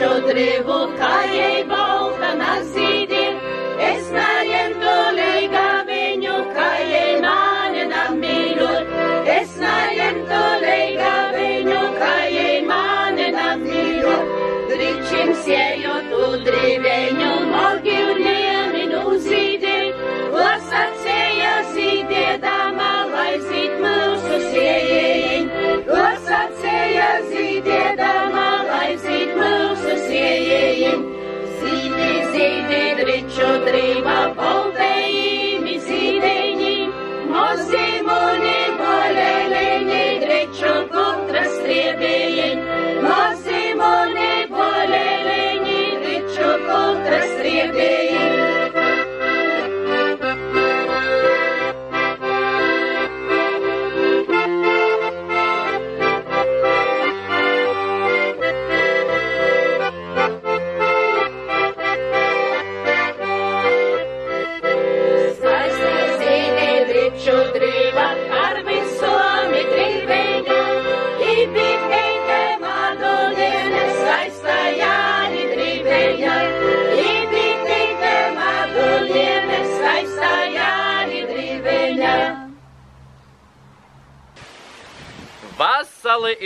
Щодри вухає driču drīva, poltējīmi zīdeņi. Mozimuni, boleleņi, driču kutra striebējiņ. Mozimuni, boleleņi, driču kutra striebējiņ. Skaisti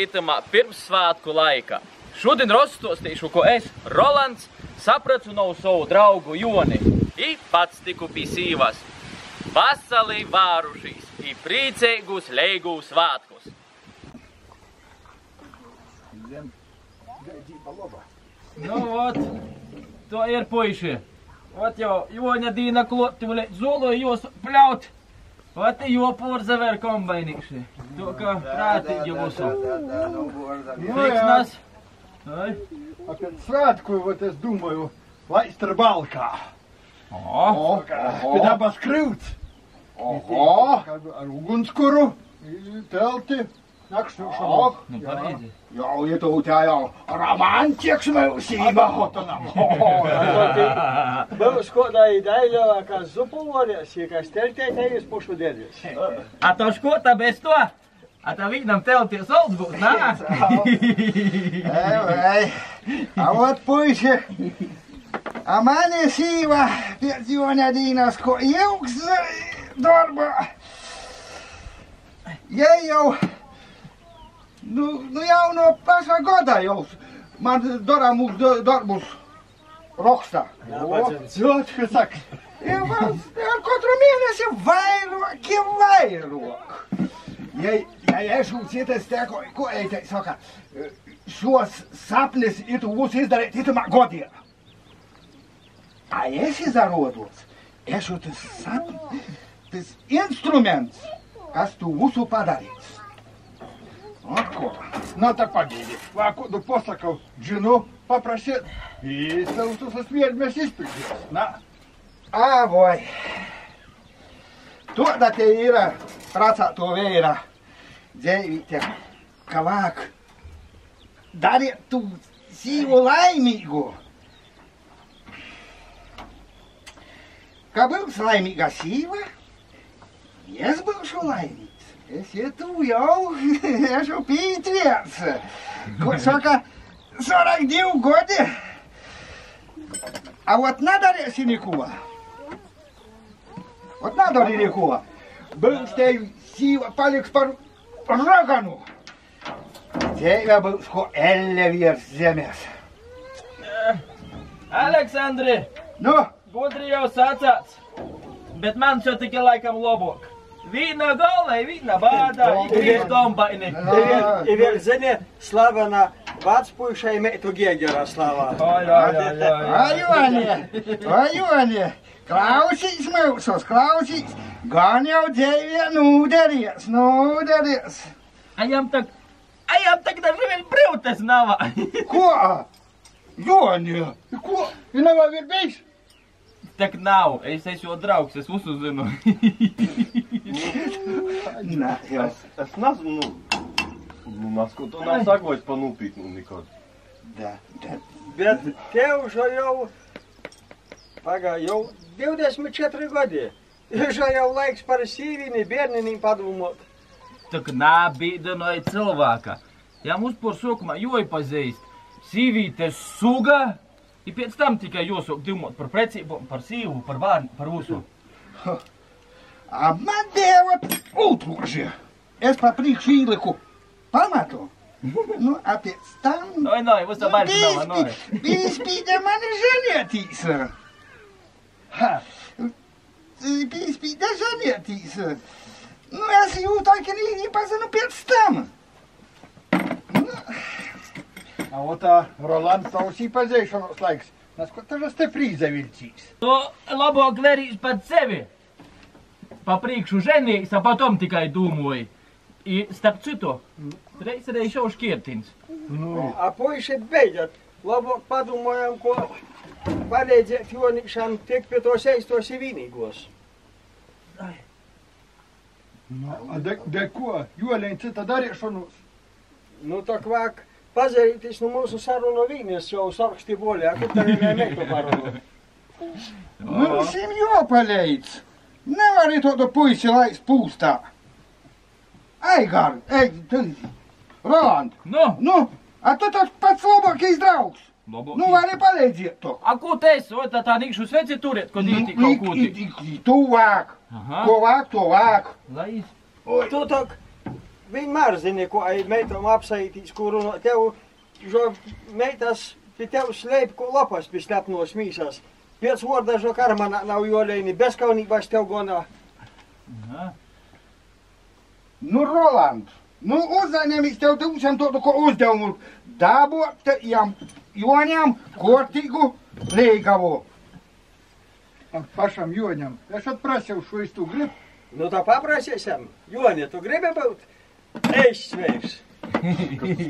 itamā pirmsvētku laika. Šodien rostostīšu, ko es, Rolands, sapratu no savu draugu Joni. I pats tiku pie sīvas. Vasali vārušīs, i priecīgus leigu svētkus. Nu, ot, to ir puiši. Ot jau Joņa dīna kloti, vai zolo jūs pļaut. Ot, jo porzaver kombainīši. To, ka prātīgi būsu. Fiksnas. Ai. А під святку, от я думаю, лайстер балка. O, Під абаскривць. Oho! Ar ugunskuru, i telti, nakšu šok. nu pareizi. Jau ir tu tā jau romantieks mūsība. Būs kādā ideja, ka zupuvorės, kas teltē tevis pušu dėdės. A to škota bez to? A tā viņam telties olds būs, nā? Ei, ei. A ot puiši. A mani sīva pēc joņa dīnas, ko ilgs darba. Ja jau, Nu, nu jauno pašą godą jau. Man dora mūs, darbus roksta. Žinot, ką sak. Ir katru mėnesį vairuok, vairuok. Jei, jei aš užsitęs teko, ko eiti, saka, šiuos sapnis į tuvus įdarė, tai tu man godė. A aš įzarodos, aš jau tas sapnis, tas instruments, kas tu mūsų padarys. От ko. Na tā pagīdi. Vā, ko tu pasakau, džinu, paprasiet. I tev tu tas vieļmes izpildīs. Na, A, voi. Tuoda te ir prātā to vēra dzīvīte, ka vāk dariet tu sīvu laimīgu. Ka būs laimīga sīva, es būšu laimīgs. Es ja tu jau esmu pītviets. Ko saka, sarak divu godi. A вот nadarēsi neko. Вот nadarī neko. Būs te sīva paliks par raganu. Tev būs ko elle virs zemes. Aleksandri, Nu, gudri jau sacāts, bet man šo tikai laikam labāk. Vīna galvai, vīna bādā, ikvies dombaini. Ir vėl zinė, slavena vatspuišai meitų gėgerą slavą. Oi, oi, oi, oi. Ajuanie, ajuanie, klausīs mūsos, klausīs. Gan jau dzīvē nūderies, nūderies. Ajam tak, ajam tak daži vēl brīvtes nav. Ko? Jonie, ko? Viņa vēl ir bijis? Tak nav, es esmu jau draugs, es uzuzinu. Nē, jau. Es, es nezinu, nu, nu, nas, ko tu nav sakojis pa nupītnu nekad. Da, da. Bet tev šo jau, paga, jau 24 gadi. Šo jau laiks par sīvīni, bērninī padomot. Tak nabīdinoja cilvēka. Ja mums par sākumā jāiepazīst, sīvītes suga, ir pēc tam tikai jūsok domāt par precību, par sīvu, par bērnu, par visu. Man deva utloži. Es pa priekšu ieliku pamatu. Nu, a pēc tam... Nē, nē, mums tā vairs nav, nē. Viņi spīdē mani ženētīs. Ha. Viņi spīdē ženētīs. Nu, es jūtu, ka viņi pazinu pēc tam. A otā Rolands tavs īpazīšanos laiks. Nes ko tažas te frīze vilcīs? To labāk verīs pat sevi. Pa priekšu ženīs, a potom tikai domāju. I starp citu, reiz reiz jau šķirtins. A puiši beidzot, labāk padomājam, ko palīdzēt Jonīšam tiek pie tos eistos ir vienīgos. Nu, a de, de ko? Juolēn cita darīšanos. Nu, tā vāk pazarīties no mūsu sarunu vīnies jau saraksti boļā, kur tā vienai meitu parunu. Mums viņam jopaleidz. Nevar to to puisi laist pūstā. Ej, gar, ej, tad. Roland, Nu, nu, a tu tas pats labākais draugs. labāk. Nu, vari palīdzēt to. A ko te esi? O, tā tā nikšu sveci turiet, kad īsti kaut ko tik. Tuvāk, Aha, ko vāk, to vāk. lai. Tu tā vienmēr zini, ko ai meitam apsaitīs, kuru no tev, jo meitas pie tev slēp, ko lapas pie slepnos mīsas. Pēc vārda, jo karmana nav jolēni, bezkaunībās tev gonā. Aha. Nu, Roland, nu, uzņēmis tev dūšam to, ko uzdevumu. Dabot jām, joņām, kortīgu līgavu. A pašam Joņam. Es atprasīju šo īstu gribu. Nu tā paprasīsim, Joni, tu gribi būt? Es sveiks.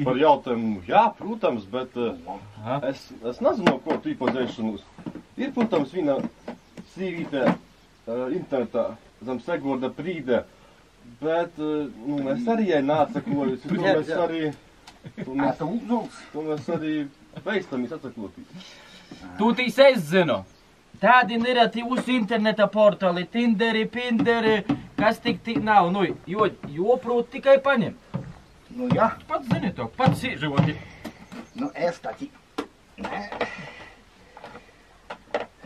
Par jautājumu? Jā, protams, bet uh, es, es nezinu, ko tu iepazīšanos. Ir, protams, viena sīvīte uh, internetā zem Segorda prīde, bet uh, nu, es arī jai nācakoju, to Jā, mēs arī, to A mēs, tu mēs arī veistamies atsakotīs. Tu tīs es zinu. Tā din ir tie jūsu interneta portāli, Tinderi, Pinderi, kas tik tik nav, nu, jo, jo prūt tikai paņemt. Nu, jā. Ja. Pats zini to, pats dzīvoti. Nu, es taki, ne.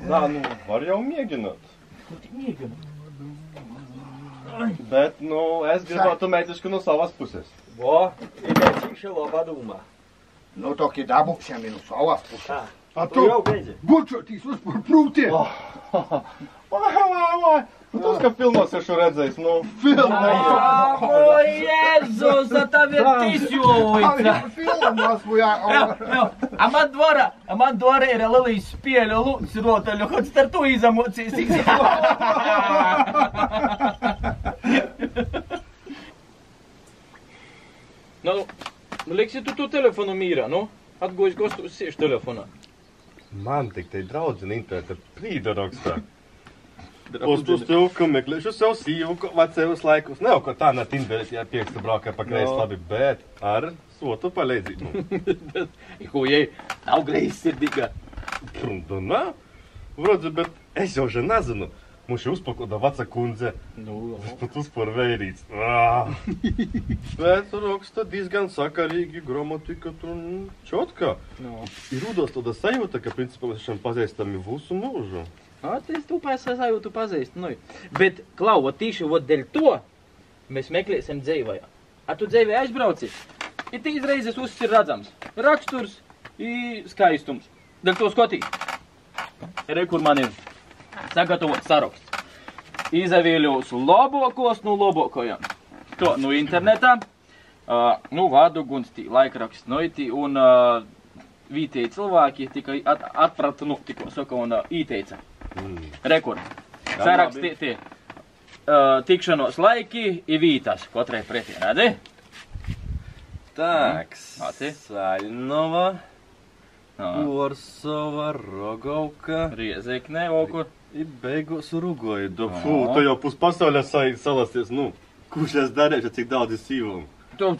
Nā, nu, var jau mėginat. Nu, tik mėginat. Bet, nu, es gribētu meitiškai no savas pusės. Vo, ir esi šilo vadumą. Nu, tokį dabūkšėm į savas pusės. Ta. A tu, jau beidzė. Bučio teisus, prūtė. O, oi, oi, No to ska filmuose aš redzais, nu. Filmai. O Jėzus, a tave teisiu, oica. Filmas, buja. A man dvora, a man dvora ir lalai spėlė, lu, sirotaliu, kad startu į zamucį įsikti. Nu, nu, liksi tu tu telefonu myra, nu? Atgož gostu, sėš telefoną. Man tik te draudzene interneta prīda rakstā. Uz tos tev, ka meklēšu savu sīvu, ko vecējos laikus. Nav, ka tā net interesi, ja pieksta brauka pa kreisi No. labi, bet ar sotu palīdzību. Ko jai, nav greizsirdīga. Nu, nā, vrodzi, bet es jau že nezinu. Mums jau uzpakoda veca kundze. Nu, Tas pat uzpār vērīts. Ah. Bet raksta diezgan sakarīgi, gramatika tur nu, čotka. nu. Ir rodas tāda sajūta, ka principā mēs esam pazīstami visu mūžu. A, tas tu pats sajūtu pazīst, nu. Bet, Klau, ot tīši, ot dēļ to mēs meklēsim dzīvajā. A tu dzīvē aizbrauci, ir tīs reizes uzs ir redzams. Raksturs i skaistums. Dēļ to skotī. Re, kur man ir sagatavots saraksts. Izavīļos labokos no labokojām. To, nu, internetā, uh, nu, vārdu gunstī, laikraksts, nu, itī, un uh, vietēji cilvēki tikai at, atprata, nu, tikko saka, un uh, ieteica. Mm. Rekord. Jā, Sarakstīti uh, tikšanos laiki ir vītas katrai pretī, redzi? Так, А ты? Сальнова, Uh, Borsova, Rogovka Riezekne, okur. i beigās Aha. fū, tu jau pus pasaulē sa- salasties, nu, kurš es darīšu, cik daudz ir sīvam. Tu,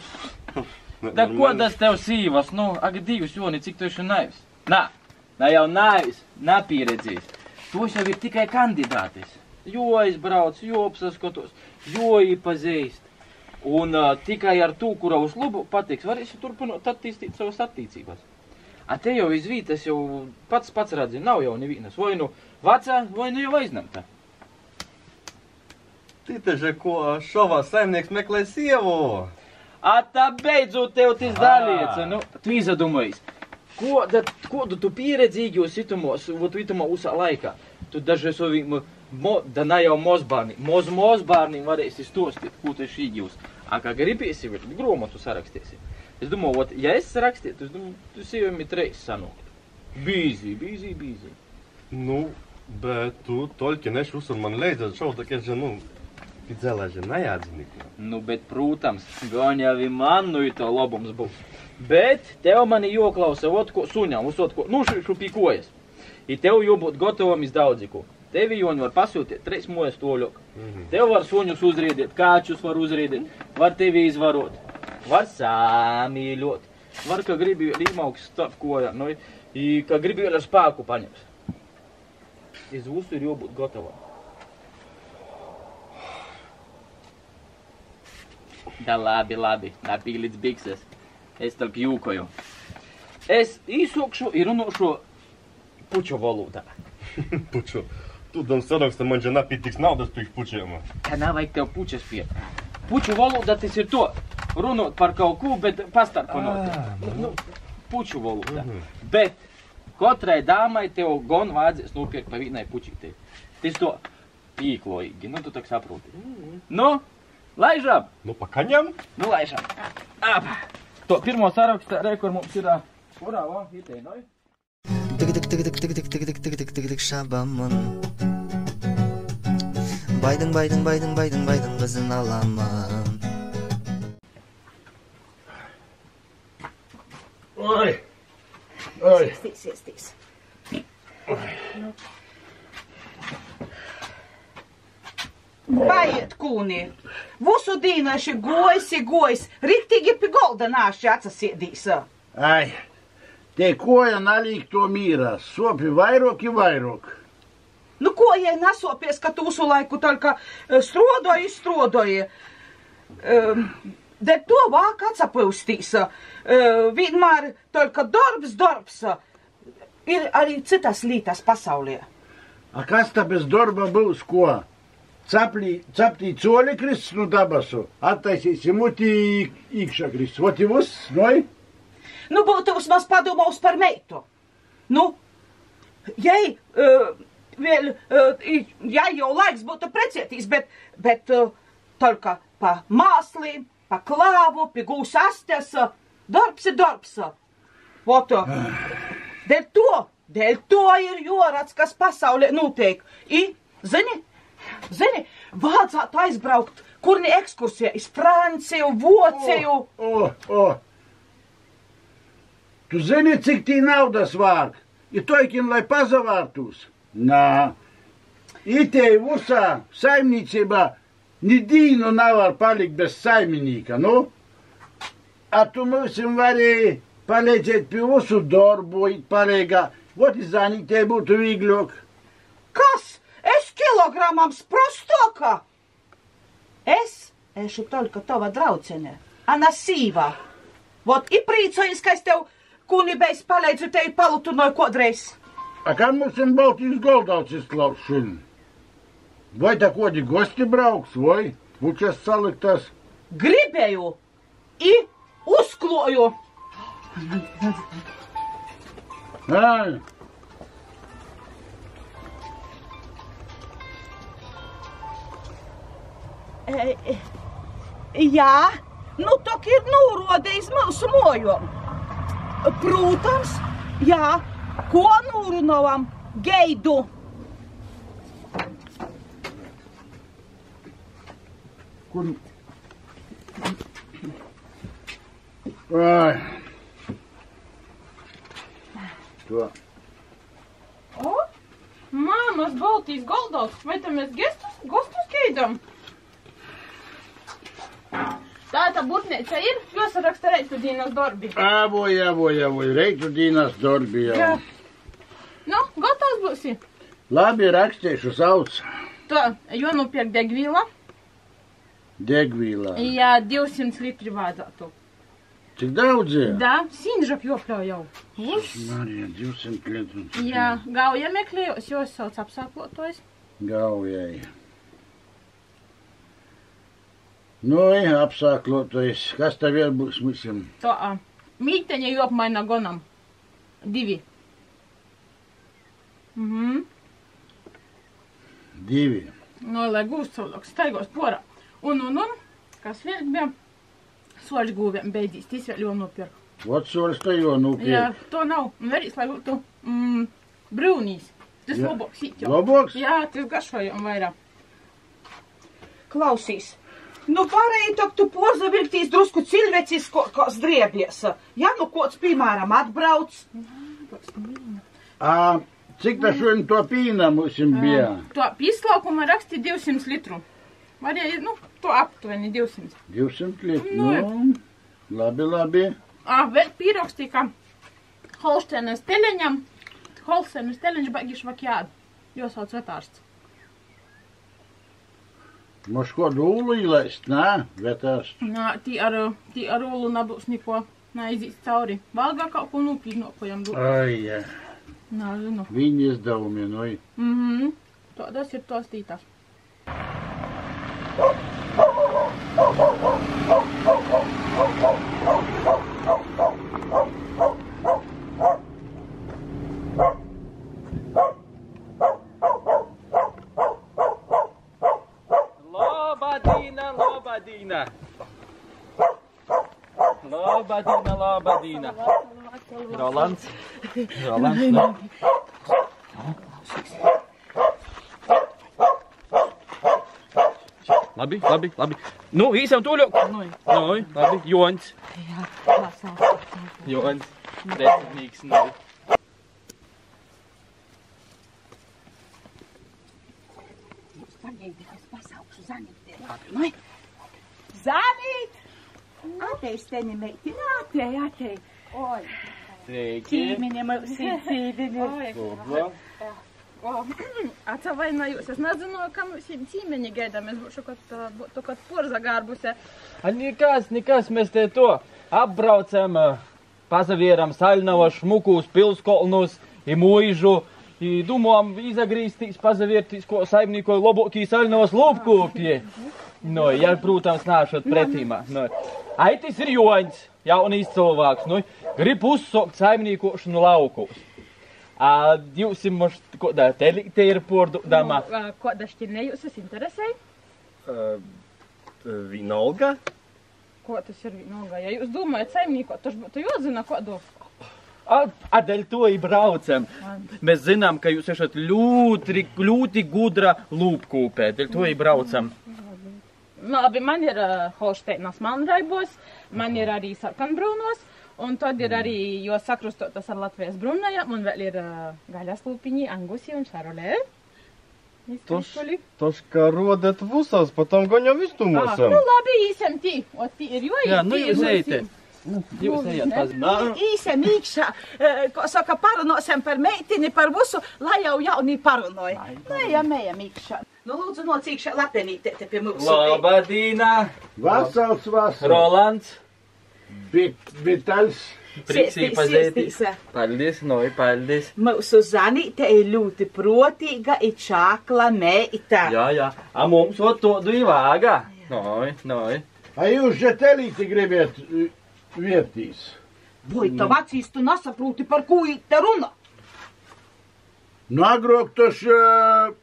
da ko tas tev sīvas, nu, ak, divas joni, cik tu esi naivs? Nā, nā jau naivs, napieredzējis. Tos jau ir tikai kandidātis. Jo aizbrauc, jo apsaskatos, jo iepazīst. Un uh, tikai ar to, kura uz labu patiks, varēsi turpināt attīstīt savas attiecības. A te jau izvītas jau pats pats redzi, nav jau nevienas. Vai nu vecā, vai nu jau aizņemta. Titeže, ko šovā saimnieks meklē sievu. A tā beidzot tev tas dalīts, nu, tu izdomājies. Ko, da, ko tu, tu pieredzīgos itumos, vot itumā usā laikā? Tu daži saviem, mo, da ne jau mozbārni, moz mozbārnim varēsi stostīt, ko tu esi īgjūs. A kā gribēsi, vēl grāmatu sarakstīsi. Es domāju, ot, ja es rakstītu, es domāju, tu sieviem ir reizes sanākt. Bīzī, bīzī, bīzī. Nu, bet tu toļki neši uzsver man leidzat šau, tā kā, nu, pidzēlēži nejādzi neko. Nu, bet, protams, gan jau ir man, nu, ir to labums būs. Bet tev mani joklausa, ot, ko suņām, uzsot, ko, nu, šu, šu pīkojas. I tev jābūt gatavam izdaudzīgu. Tevi jau var pasūtīt trīs mojas toļok. Mm -hmm. Tev var suņus uzrīdīt, kāčus var uzrīdīt, var tevi izvarot, var sāmīļot, var, ka gribi līmauks starp kojām, nu, i, ka gribi ar spēku paņems. Iz visu ir jābūt gatavam. Da labi, labi, napīlīts bikses. Es tā jūkoju. Es īsokšu ir runāšu puču valodā. Puču, tu dam saraksta man čia napītiks naudas priekš pučiem. Ka nav vajag tev pučas pie. Puču valoda tas ir to. Runāt par kaut ko, bet pastarpinot. Ā, Nu, nu, puču valoda. Bet katrai dāmai tev gan vajadzēs nopirkt pa vienai pučītei. Tas to pīklojīgi. Nu, tu tak saproti. Nu, laižam! Nu, pa kaņam? Nu, laižam! Ap! To pirmo sarakstu rekur mums ir. Kurā va? Itei, noi? Tık tık tık tık tık tık tık tık tık tık tık tık şabamın Baydın baydın baydın baydın baydın kızın alamın Oi! Oi! Stīs, stīs. Paiet, kūni! Visu dienu esi gojis, gojis, riktīgi pie golda nāši atsasēdīs. Ai, te koja nalīk to mīrā, sopi vairāk, vairāk. Nu, ko jai nesopies, ka tu visu laiku tā e, strodoji, strodoji? Ehm, um, bet to vāk atsapūstīs. Uh, vienmēr tikai darbs, darbs. Ir arī citas lietas pasaulē. A kas tā bez darba būs, ko? Цаплі, цаплі цолі крис, ну дабасу, а тайсі сімуті ікша крис. Вот і вус, ну і? Ну, бо ти ус нас подумав з пермейто. Ну, ей, е, vēl, uh, ja jau laiks būtu precētīs, bet, bet uh, tikai pa māslīm, pa klāvu, pie gūs astes, uh, darbs ir darbs. Voto. Dēļ to, dēļ to ir jorats, kas pasaulē notiek. I, zini, zini, vajadzētu aizbraukt, kur ne ekskursija, iz Franciju, Vociju. O, o. Tu zini, cik tī naudas vāk? Ir toikin, lai na ite usa sajmnicima ni dino navar palik bez sajminika, nu? A tu mısın var ya, palecet bir usu dorbu it palega, vot izani te būtu vīgļok. Kas? Es kilogramam sprostokā! Es ešu tolka tova draucene, Anna Sīvā. Vot i prīcojas, ka es tev kuni bez palēdzu tevi palutu no kodreiz. A kā mums ir Baltijas goldauts izklausšana? Vai tā kodi gosti brauks, vai? Pučas saliktas. Gribēju i uzkloju. Ai, E, e, jā, nu tak ir nūrodējis mūsu mojom. Protams, jā, ko nūrunovam geidu. kur... Ai. To. O, māmas Baltijas goldos, vai tam mēs gestus, gostus gaidām? Tāda būtneica ir, jāsaraksta reitu dienas darbi. Avoj, avoj, avoj, reitu dīnas dorbi jau. Nu, gatavs būsi. Labi, rakstīšu sauc Tā, jo nopirkt degvīla. degvīlā. Jā, 200 litri vajadzētu. Cik daudz ir? Da, sinžap jopļau jau. Uz. Marija, 200 litru. Jā, gauja meklējos, jūs sauc apsāklotojs. Gaujai. Nu, jā, apsāklotais. Kas tev vēl būs? To, a, mīteņa jopmaina gonam. Divi. Mhm. Divi. No, lai gūst cilvēks, staigos porā. Un, un, un, kas vēl bija? Soļš gūviem beidzīs, tas vēl jau nopirka. Otsolis te jau Jā, nupirkt. to nav. Un arī, lai būtu mm, brūnīs. Tas Jā. labāks it jau. Labāks? Jā, tas garšojam vairāk. Klausīs. Nu, pārējie tak tu porzavilktīs drusku cilvēcis, ko, ko zdriebies. Ja nu kods, piemēram, atbrauc. A, cik ta šodien to pīna mums bija? To pieslaukuma raksti 200 litru. Varēja, nu, to aptuveni 200. 200 litru. Nu, Nu, labi, labi. A, vēl pierakstīja, ka Holstenas teleņam, Holstenas teleņš baigi švakjādu. Jo sauc vetārsts. Moš ko dūlu įlaist, na, vetārs. Nā, tī ar, tī ar olu nebūs neko neaizies cauri. Valgā kaut ko nopīnokojam. Ai, jā. Nā, zinu. Viņi izdevumi, nu. Mhm. Tādas ir tos tītās. Lobadīna, Lobadīna, lobadīna. Rolands. Rolands. Nu. Labi, labi, labi. Nu, īsam tuļu. Nu, labi, Jons. Jons. Precinīgs, nu. Zanīt! Atei, steni meitini, atei, atei. Oi, Sveiki. cīmini, mausī, cīmini. Lūdzu. O, Atavainojos, es nezinu, kam šim cīmeņi gaidām. Es būšu kaut, ā, būtu kaut porza garbuse. A nekas, nekas, mēs te to apbraucam, ā, pazavieram Saļnavas, Šmukus, Pilskolnus, i mūžu. I domājam, izagrīstīs, pazaviertīs, ko saimniekoja labākī Saļnavas lūpkopie. Nu, ja, protams, nāšot pretīmā. Nu. Aitis ir joņs, jaunīs cilvēks, nu, grib uzsākt saimniekošanu laukos. A, jūs jums, ko da, te, te ir pordodama. Nu, Ko dašķirnē jūs esat interesēji? Vienalga. Ko tas ir vienalga? Ja jūs domājat saimnieko, tas būtu jāzina, ko do. A, a dēļ to ir braucam. Mēs zinām, ka jūs esat ļoti, ļoti gudra lūpkūpē. Dēļ to ir braucam. Labi, man ir uh, Holšteinas manraibos, man ir arī sarkanbrūnos, un tad ir arī, jo sakrustotas ar Latvijas brūnajām, un vēl ir uh, gaļas lūpiņi, angusi un šarolē. Tož, tož kā rodat vusās, potom goņam Nu iztumosam. labi, īsam tī, o tī ir jo Jā, nu jūs ejat. Jūs ejat pazemē. Īsam īkšā, eh, ko saka, parunosim par meitini, par visu, lai jau jaunī parunoja. Nu, ejam, ejam īkšā. Nu, lūdzu, nocīkšā lapenīte te pie mums. Labadīna, Vasals, vasals. Rolands. Vit, vitals. Priecīgi pazētīs. Paldies, noi, paldies. Mūsu zanīte ir ļoti protīga, ir čākla meita. Jā, jā. A mums o to du vāga. Noi, noi. A jūs žetelīti gribiet viektīs? Voi, tā vecīs, tu nesaprūti, par ko te runa. Nu, agrāk tas uh,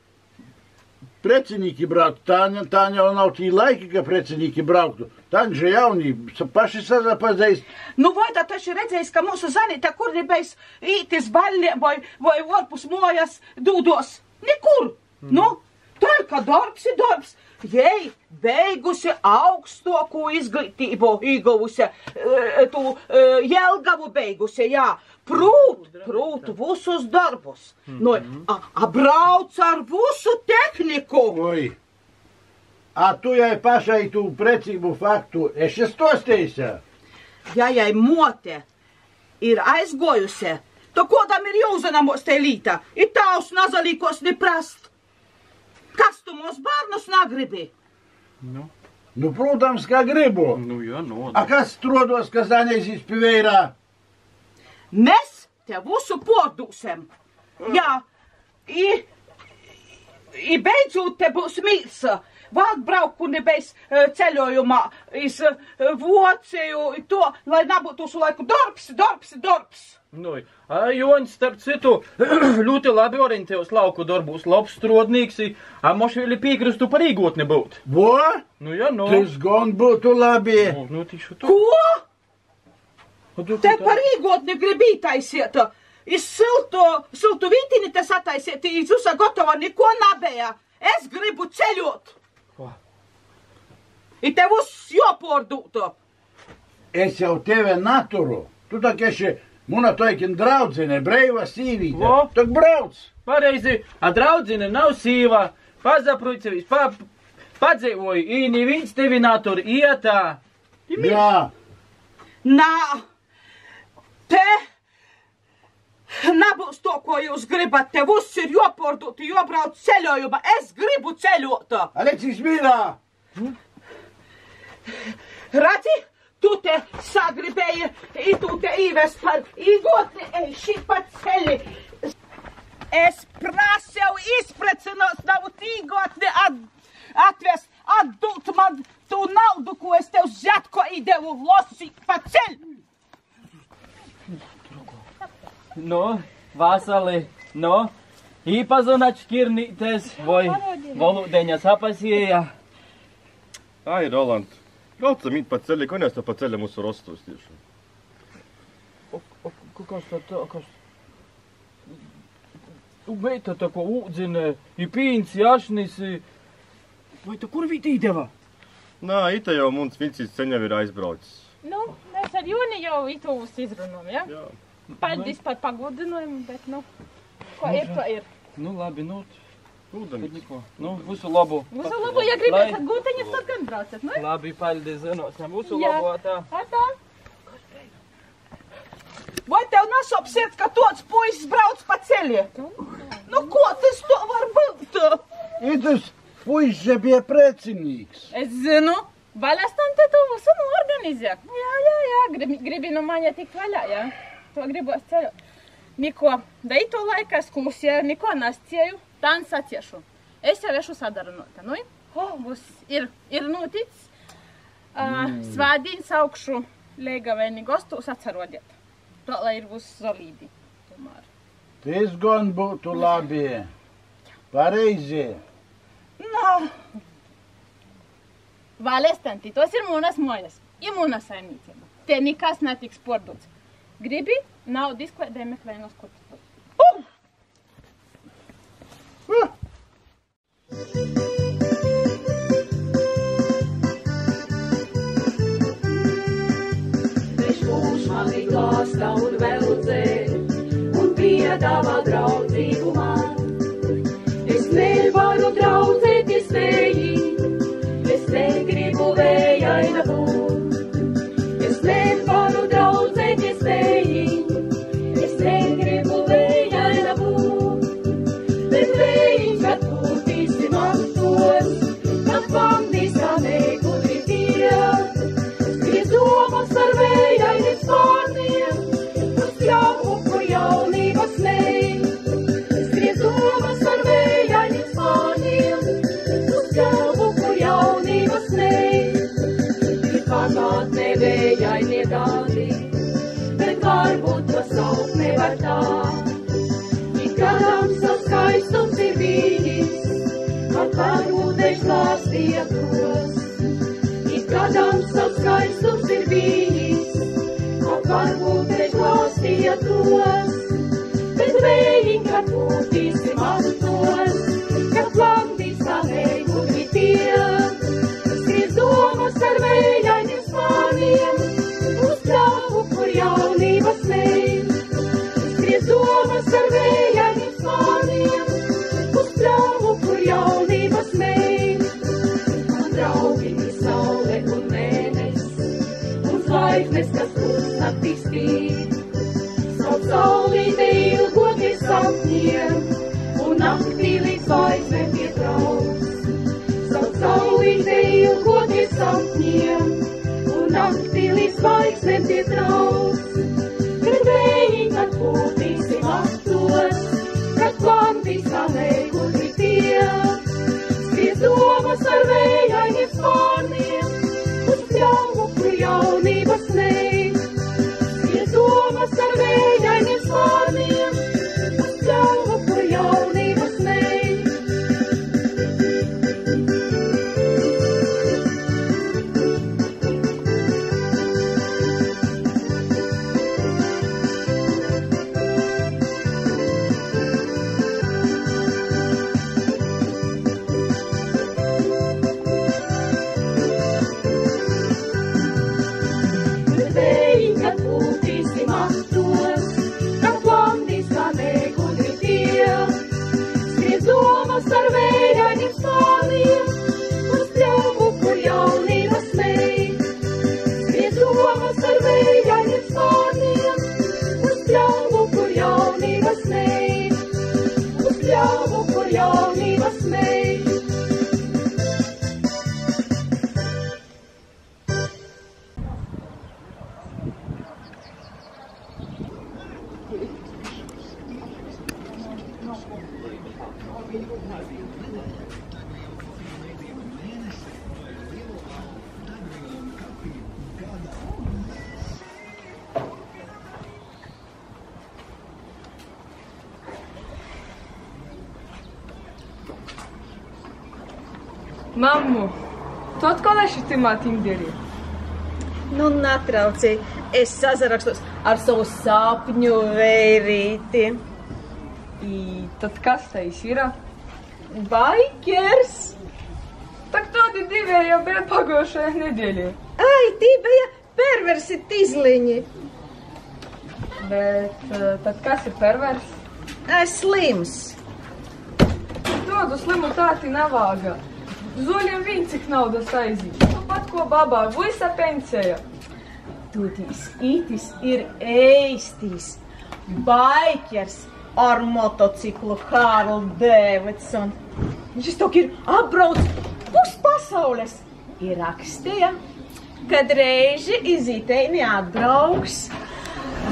precinīki brauktu. Tā, tā jau nav tī laiki, ka precinīki brauktu. Tā že jauni sa- paši sazapazīst. Nu, vai tā taču redzējis, ka mūsu zanīte kur gribēs ītis baļļiem vai, vai varpus mojas dūdos? Nekur! Mm. Nu, tā ir kā darbs ir darbs. Jei, beigusi augstāko izglītību, ieguvusi e, tu e, Jelgavu beigusi, jā, prūt, prūt visus darbus. Nu, a, a brauc ar visu tehniku. Oi. A tu jai pašai tu precību faktu esi stostījis? Ja jai mote ir aizgojusi, tad kodam ir jūzenamos te līta, ir tavs nazalīkos neprast. Kas tu mūs bērnus negribi? Nu. Nu, protams, kā gribu. Nu, jā, no. A kas strodos, kas daņēsīs pie veirā? Mēs te visu pordūsim. Jā, i, i beidzot te būs mīts. Vāk braukuni bez eh, ceļojumā, iz eh, Vociju, to, lai nebūtu visu laiku darbs, darbs, darbs. Nu, a, Joņs, starp citu, ļoti labi orientējos lauku darbūs, labs strodnīgs, i, a moši vēl piekristu par īgotni būt. Vo? Nu, jā, nu. Tas gan būtu labi. Nu, nu tieši to. Ko? Tu- Te par īgotni gribi taisiet. Iz siltu, siltu vītini tas attaisiet, iz usa gatava neko nabēja. Es gribu ceļot. Ko? I tev uz jopordūtu. Es jau tevi naturu. Tu tā kā esi muna toikin draudzene, breiva sīvīte. Vo. Tak brauc. Pareizi, a draudzine nav sīva, pazaprūcevis, pa, padzīvoju, i neviens tevi natur ietā. Jā. Nā, te nebūs to, ko jūs gribat. Tev uz ir jopordūt, jobrauc ceļojumā. Es gribu ceļot. Aleksis mīlā. Redzi, tu te sagribēji, i tu te īvest par īgotni, ej šī pa ceļi. Es prasēju izprecinos tavu tīgotni at, atvest, atdūt man tu naudu, ko es tev zetko idevu losi pa ceļu. Nu, vasali, nu, īpazunāt škirnītes, vai volūdeņas apasieja. Ai, Roland, braucam īt pa ceļu, ko nes pa ceļu mūsu rostos tieši. Kas tā tā, kas? Tu beita tā ko ūdzine, i pīns, jašnis, i... Vai tu kur vītī deva? Nā, ita jau mums Vincīs ceņā ir aizbraucis. Nu, mēs ar Jūni jau itūs izrunājam, ja? Jā. Paldies par pagodinājumu, bet, nu, ko ir, to ir. Nu, labi, nu, Lūdami. tad neko. Nu, visu labu. Visu labu, ja gribat ar gūteņus, tad gan braucat, nu? Labi, paldies, zinosim, visu Jā. labu, tā. Atā. Vai tev nesapsiet, ka tots puisis brauc pa ceļi? Nu, ko tas to var būt? Itas puisis bija precinīgs. Es zinu, balastam te to visu norganizē. Jā, jā, jā, gribi, gribi no maņa tikt vaļā, jā. To gribos ceļot. Niko, da itu laikā es klusēju, neko tā saciešu. Es jau ešu sadarunota, nu? Būs, ir, ir noticis. Uh, Svādīns augšu leiga vēni gostus atcerodiet. To, lai ir būs solīdi. Tomēr. Tas gan būtu labi. Pareizi. Nu, Valēstanti, tos ir mūnas mojas, ir mūna saimniecība. Te nekas netiks pordots. Gribi? Naudu izklaidē meklējumos kurtus. Viņš mūž mani glāsta un veldzē, un piedāvā draudzību man. Es nevaru draudzēties vēji, es negribu vējaina būt. Varbūt es glāstīja tos. Bet vējiņ, kad pūtīsi man tos, kad landīs kā neigumi tie. Skries domas ar vējainiem spāniem, uz pļauku, kur jaunības neik. Skries domas ar vējainiem spāniem, uz pļauku, kur jaunības neik. Un draugi ir saule un mēnes, un zvaigznes, kas naktis spīt. Sauc saulīte ilgoties sapņiem, un naktī līdz vaizme pietrauc. Sauc saulīte ilgoties sapņiem, un naktī līdz vaizme pietrauc. Gribēji, kad būtīsim atpakaļ. Timā tinderī? Nu, netraucī, es sazarakstos ar savu sapņu vērīti. I tad kas tais ir? Baikers! Tak tādi divi jau bija pagošajā nedēļā. Ai, tī bija perversi tizliņi. Bet eh, tad kas ir pervers? Es slims. Tādu slimu tāti nevāga. Zoļiem viņa cik naudas aiziet. Ko babā, visa pensija. Tūtīs itis ir eistis. Baikers ar motociklu Harl Davidson. Viņš tok ir apbrauc pus pasaules. Ir rakstīja, kad reizi iziteini atbrauks.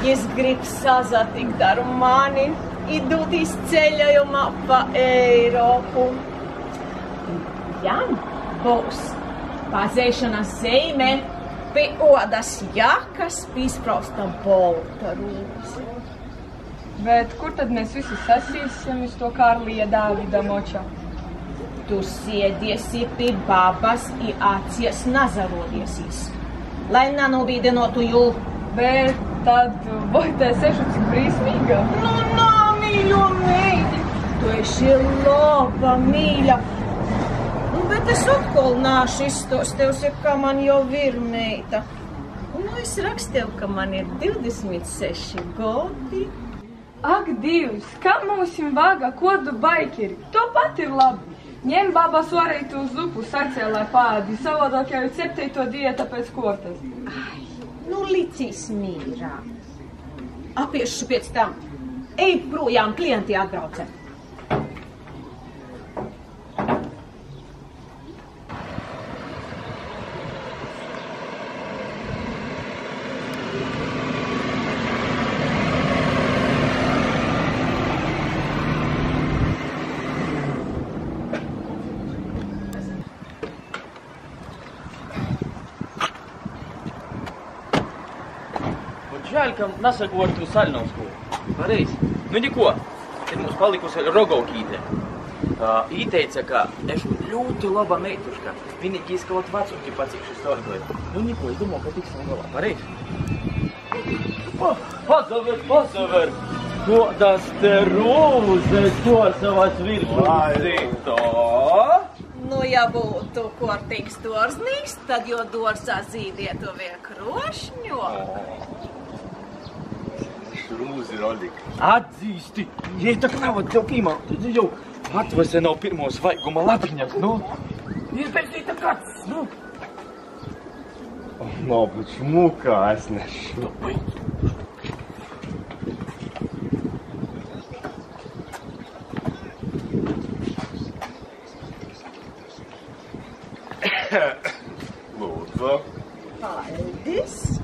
Jis grib sazatikt ar mani, idūtīs ceļojumā pa Eiropu. Jām būs pazēšanas zīme pie odas jakas, pīsprausta bolta rūsi. Bet kur tad mēs visi sasīsim uz to Karlija Dāvida moča? Tu sēdiesi pie babas i acies nazarodiesies, lai nanobīdinotu jū. Bet tad vai tā sešu cik brīsmīga? Nu, nā, mīļo meiti, tu esi laba, mīļa. Bet es atkal nāšu izstostevsi, kā man jau ir meita. Nu, es rakstīju, ka man ir 26 gadi. Ak, Dievs, kā mums ir vaga kodu baikeri? To pat ir labi. Ņem babas varētu uz zupu sacēlē pādi, savādāk jau ir septīto dieta pēc kortas. Nu, licīs mīrā. Apiešu pēc tam. Ej projām, klienti atbrauca. Un žēl, ka nesaku ar to saļnovsku. Pareizi. Nu, neko. Ir mums palikusi vēl rogovkīte. Uh, Īteica, ka esmu ļoti laba meituška. Vienīgi izkaut vecumki pacīkšu storgoju. Nu, neko, es domāju, ka tiksim galā. Pareizi. Oh, pazaver, pazaver! Kodas te rūzes, to savas virsmas zito. Nu, ja būtu kortīgs dārznīgs, tad jau dārzā zīdietu viek rošņo. Rūzi Grūzija. Atzīsti, ja tā kā nav tev pirmā, tad jau atvese nav pirmo svaiguma lapiņas, nu. Iebeidzīta kāds, nu. Но почему красный? Чтобы... Lūdzu. Paldies.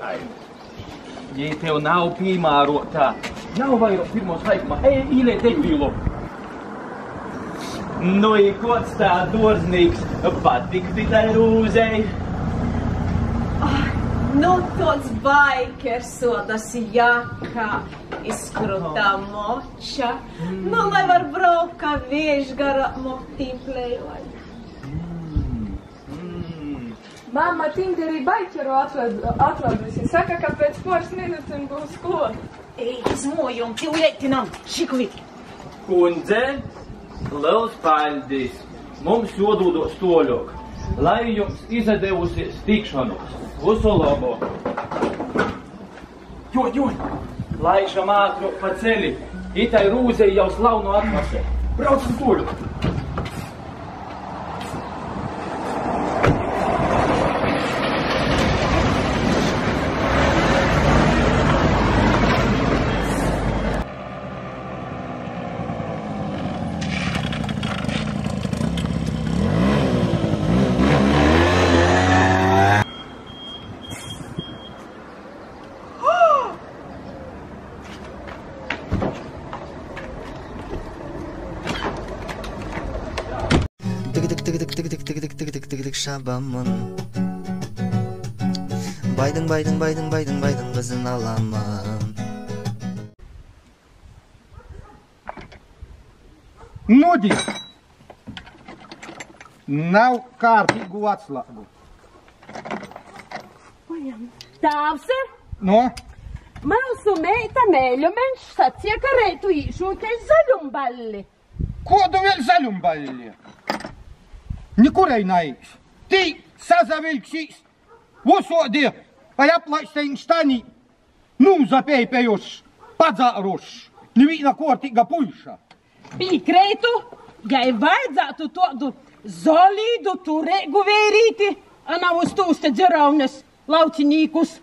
Ai. ja tev nav piemērotā, nav vairs pirmā svaikumā, ej, īlē te vīlu. Nu, ir kāds tā dorznīgs, patik vidai rūzei. Ah, nu, tāds baikers, sodas jaka, izkrutā moča. Nu, lai var brauka viešgara motīm plējot. Mamma Tinderī baikeru atladusi. Saka, ka pēc poras minūtēm būs klot. Ej, zmojum, tīlētinam, šikvi. Kundze, liels paldies! Mums jodūdos toļok, lai jums izdevusies tikšanos. Visu labo! Jo, jo! Laišam ātru pa ceļi, itai rūzei jau slaunu atmase. Braucam toļok! alamam Baydın baydın baydın baydın baydın kızını alamam Nudi Nav kārtīgi atslēgu. Tāvs ir? No? Mausu meita mēļu menš sacīja, ka reitu īšūties zaļumballi. Ko tu vēl zaļumballi? Nikurai naīši. Tī sazavilksīs. Usodi vai aplaistējiņš tanī. Nu zapēpējuši, padzāruši. Nevīna kortīga puiša. Piekrītu, ja vajadzētu tādu solīdu, turīgu vērīti, nav uz tūsta dziraunes laucinīkus.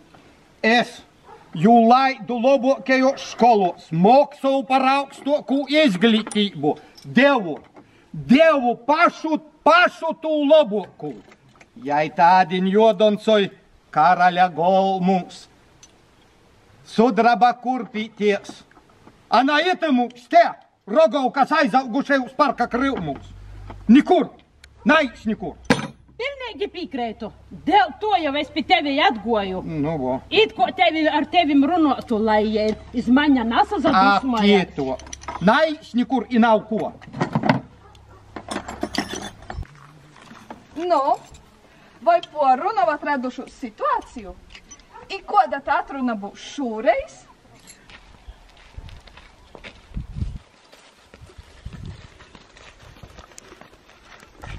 Es jū laidu labākajos skolos, moksu par augstāku izglītību, devu, devu pašu, pašu tū labāku. Jai tādien jodoncoj karaļa golmus, sudraba kurpīties, ana ietemus te, rogaukas aizaugušajos parka krīvumus. Nikur, naiks nikur. Pilnīgi piekrītu. Dēļ to jau es pie tevi atgoju. Nu, vo. It ko tevi ar tevim runātu, lai eh, izmaiņa nasa zadusmoja. Apieto. Naiks nikur i nav ko. Nu, vai porunovat radušu situāciju? I koda tā atruna būs šūreiz?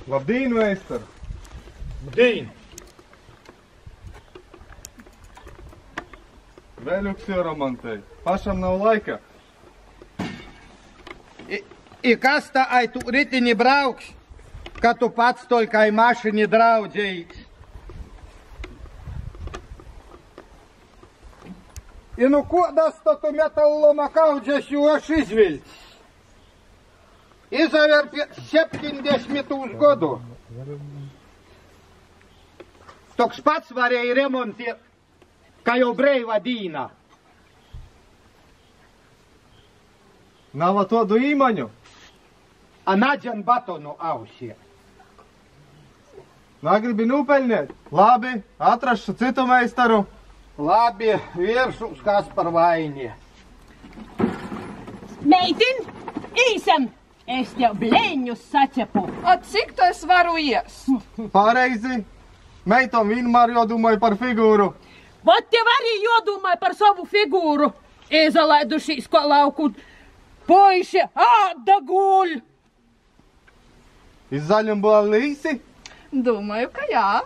Labdien, meistar! Dien! Vēļuks jau romantei. Pašam nav laika. I kas tā ai tu ritini brauks, Că tu pats tolkai mașini draudžiai. И nu ну куда стату металло макаудžiasi aš izvilts. Įsaverpė 70 godų. Toks pats varėjo remonti, kā jau brei vadīna. Nav to du įmonių? Anadžian batonu ausie. Nagribi nopelnīt. Labi, atrašu citu meistaru. Labi, virsums kas par vaini. Meitin, īsam, es tev blēņus sacepu. A cik to es varu ies? Pareizi. Meitam vienmēr jādomāja par figūru. Vat tev arī jodomāja par savu figūru. Izalaidušies ko lauku. Puiši, āda guļ! Iz zaļum bija Думаю, я.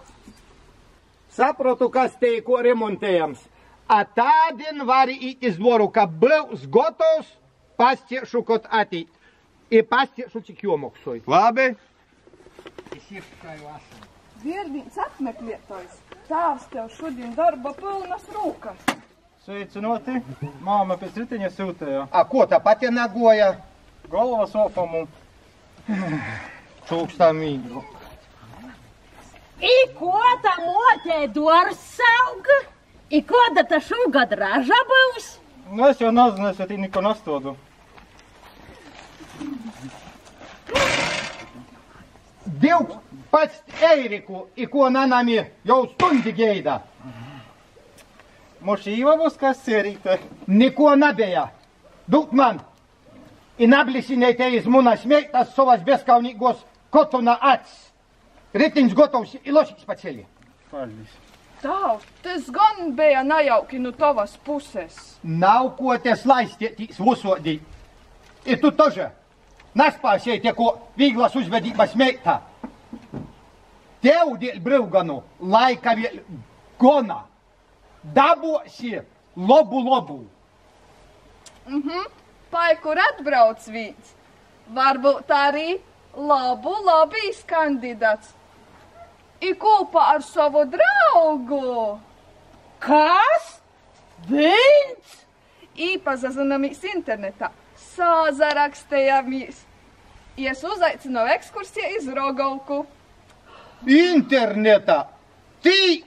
Сапротука стейку ремонтеємс. А та він варі і із двору, ка був зготовс пасті шукот аті. І пасті шуцік йомок сой. Лаби? І сіркай ласа. Viervīns apmeklētājs, tēvs tev šodien darba pilnas rūkas. Sveicināti, māma pēc ritiņa sūtēja. A, ko tā pati nagoja? Galva sopam un čūkstā mīgru. Икота моте Эдуард Сауг, и кода-то шуга дража бывсь. Ну, если она знает, это и не конец тоду. Dievk pats Eiriku, ikona nami jau stumti geida. Mošyva bus kas sėryta. Nikona beje. Duk man. Inablišiniai teismūnas mėgtas sovas beskaunygos kotuna ats. Riteņš gatavs ir lošiņš pa ceļi. Paldies. Tau, tas gan bija najauki no tavas puses. Nav ko te slaistieties usodī. Ir tu toža. Naspāsiet, ko vīglas uzvedības meitā. Tev dēļ brīvganu laika vēl gona. Dabosi lobu lobu. Mhm, uh -huh. pai kur atbrauc vīts. Varbūt arī labu labīs kandidāts. I kopā ar savu draugu. Kas? Viņš? Īpazazinamies internetā, sāzarakstējamies. Es uzaicinu ekskursiju iz Rogovku. Internetā. Tī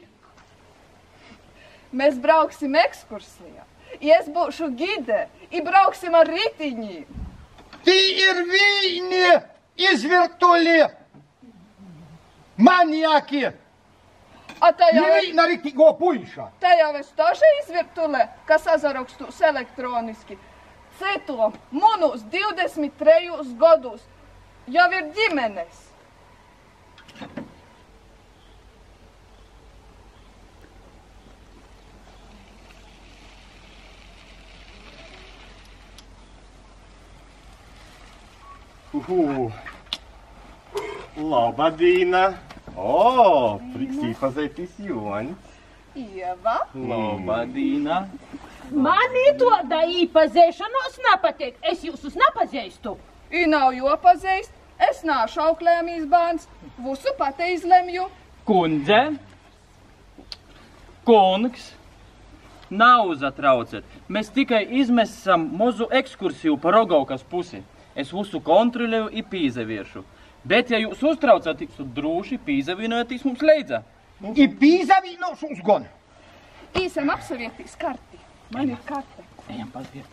Mēs brauksim ekskursijā. Es būšu gide, i brauksim ar ritiņiem. Tī ir viņi izvirtuli maniakie! A tajā ir arī nariktīgo puiša. Tajā vēl stašais virtulē, kas azarakstus elektroniski. Ceto munus 23 godus jau ir ģimenes. Uhu, laba dīna. O, prieks iepazīties Joņs! Ieva. Labadīna! Man tāda īpazīšanos nepatīk. Es jūs nepazīstu. I nav jopazīst, es nāšu auklējumīs bērns, visu pati izlemju. Kundze, kungs, nav zatrauciet. Mēs tikai izmesam mazu ekskursiju par Rogaukas pusi. Es visu kontrolēju un pīzaviešu. Bet, ja jūs uztraucat, tad droši pīzavīnojatīs mums leidza. I pīzavīnošos gan. Īsam apsavietīs karti. Man ir karte. Ejam, paziet.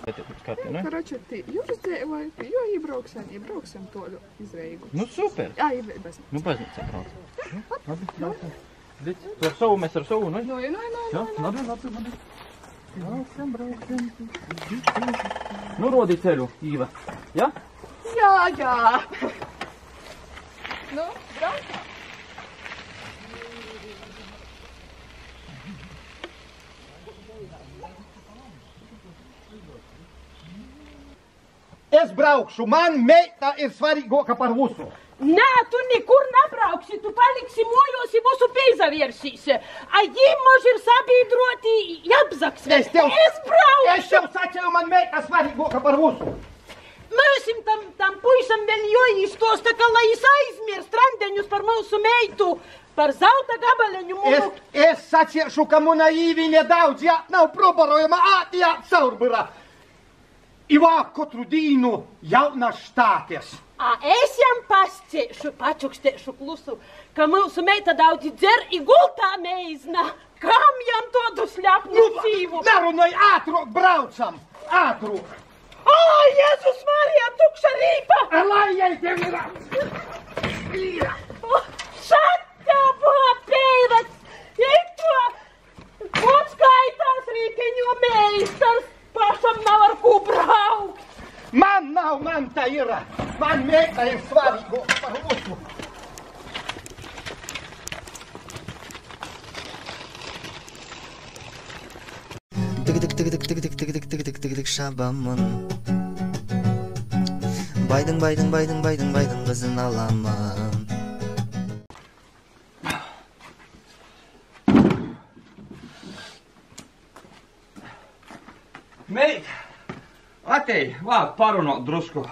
Karača, tī, jūs dzīvojat, jo iebrauksim, iebrauksim to izveigu. Nu, super. Jā, iebrauksim. Nu, baznīca saprot. Labi, labi. Bet ar savu mēs ar savu, nu? Nu, nu, nu, Jā, labi, labi, labi. Brauksim, brauksim. Nu, rodi ceļu, Īva. Jā? Jā, jā. Nu, braucam. Es braukšu, man meita ir svarīgāka par visu. Ne, tu nikur nebrauksi, tu paliksi mojos i mūsų peizą veršys. A jį moži ir sabi įdruoti į apzaks. Es tev... Es brau. Es tev sakiau, man meitas varį boka par mūsų. Mūsim tam, tam puisam vėlioj iš tos takalai jis aizmirs, trandenius par mūsų meitų, par zautą gabaleniu mūsų. Es, es sakiau, kamu naivi nedaudz, ja, nav probarojama, a, ja, saurbira. Ivako trudinu, jaunas štatės. А es jam pasciešu, pačukstēšu klusu, ka mūsu meita daudz dzer i gultā meizna. Kam jam to dusļapniecību? Nu, nerunai ātrāk, braucam, ātrāk. O, Jēzus Marija, tukša rīpa! Lai jai tev ir! Ir! Šatā buvo peidas! Jei to! Kopskaitās reikia jo meistars! Pašam nav ar kubraukt! Man nav man tā ir. Man тик ir тик par тик Шабамын байдың байдың байдың байдың байдың қызын аламын atej, vāk parunot drusku.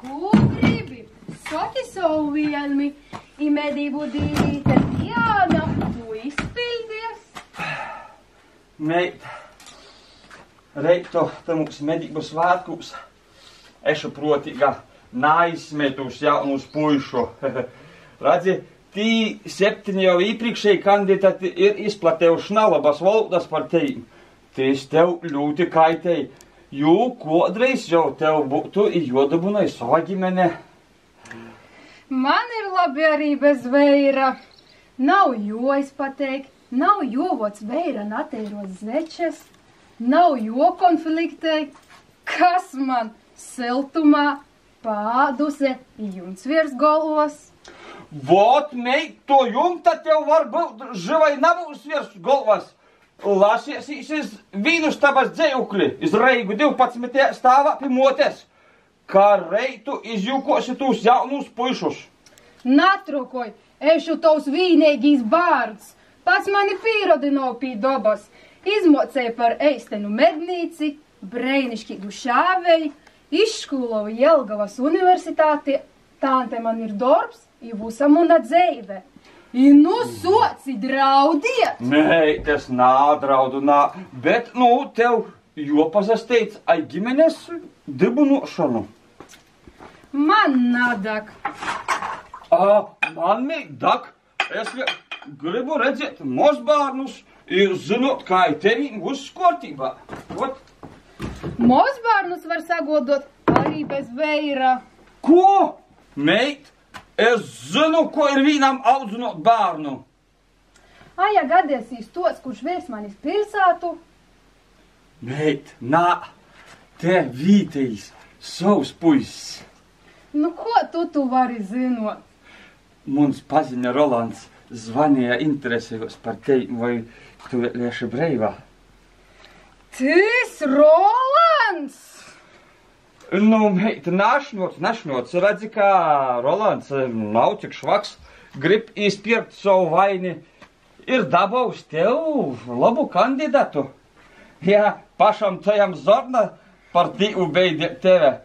Ko gribi? Saki savu vielmi, i medību dīte Diana, tu izpildies. Meit, reikto te mums medību svētkūs. Ešu protīga naizmetus jaunus puišu. Redzi, tī septiņi jau iepriekšēji kandidāti ir izplatījuši nalabas valodas par teim. Tas tev ļoti kaitēji, jo kodreiz jau tev būtu jodabunai sava ģimene. Man ir labi arī bez veira. Nav jo es pateikt, nav jovots veira natēros zvečes, nav jo konfliktei. Kas man siltumā pāduse jums virs galvas? Vot, mei, to jumta tev var būt živai nebūs virs galvas. Lasies iz vīnu stabas dzējukli, iz reigu 12. stāvā pie motes, kā reitu izjūkosi tūs jaunus puišus. Natrukoj, ešu tos vīnīgīs bārds. Pats mani pierodināja pie dabas. Izmocēja par eistenu mednīci, breinišķīgu šāvei, izskoloju Jelgavas universitāti. Tāte man ir darbs, i vusa muna dzeive. I nu soci draudiet! Nē, tas nādraudu nā, bet, nu, tev jopazasteic ai ģimenes dibunošanu. Man nadak. A, man mī dak, es gribu redzēt mozbārnus, ir zinot, kā ir tevi būs kārtībā. Ot, Mozbārnus var sagodot arī bez veira. ko? Meit, es zinu, ko ir vīnam audzinot bārnu. Aja gadiesīs tos, kurš virs manis pilsētu, Meit, nā, te vītejs, savs puisis. nu ko tu tu vari zinot? Mums paziņa Rolands zvanīja interesējos par tevi, vai tu lieši breivā. Tis Rolands! Nu, meita, našņots, našņots, redzi, kā Rolands nav tik švaks, grib izpirkt savu vaini, ir dabaus tev labu kandidatu. Jā, pašam tajam zorna par divu beidie teve,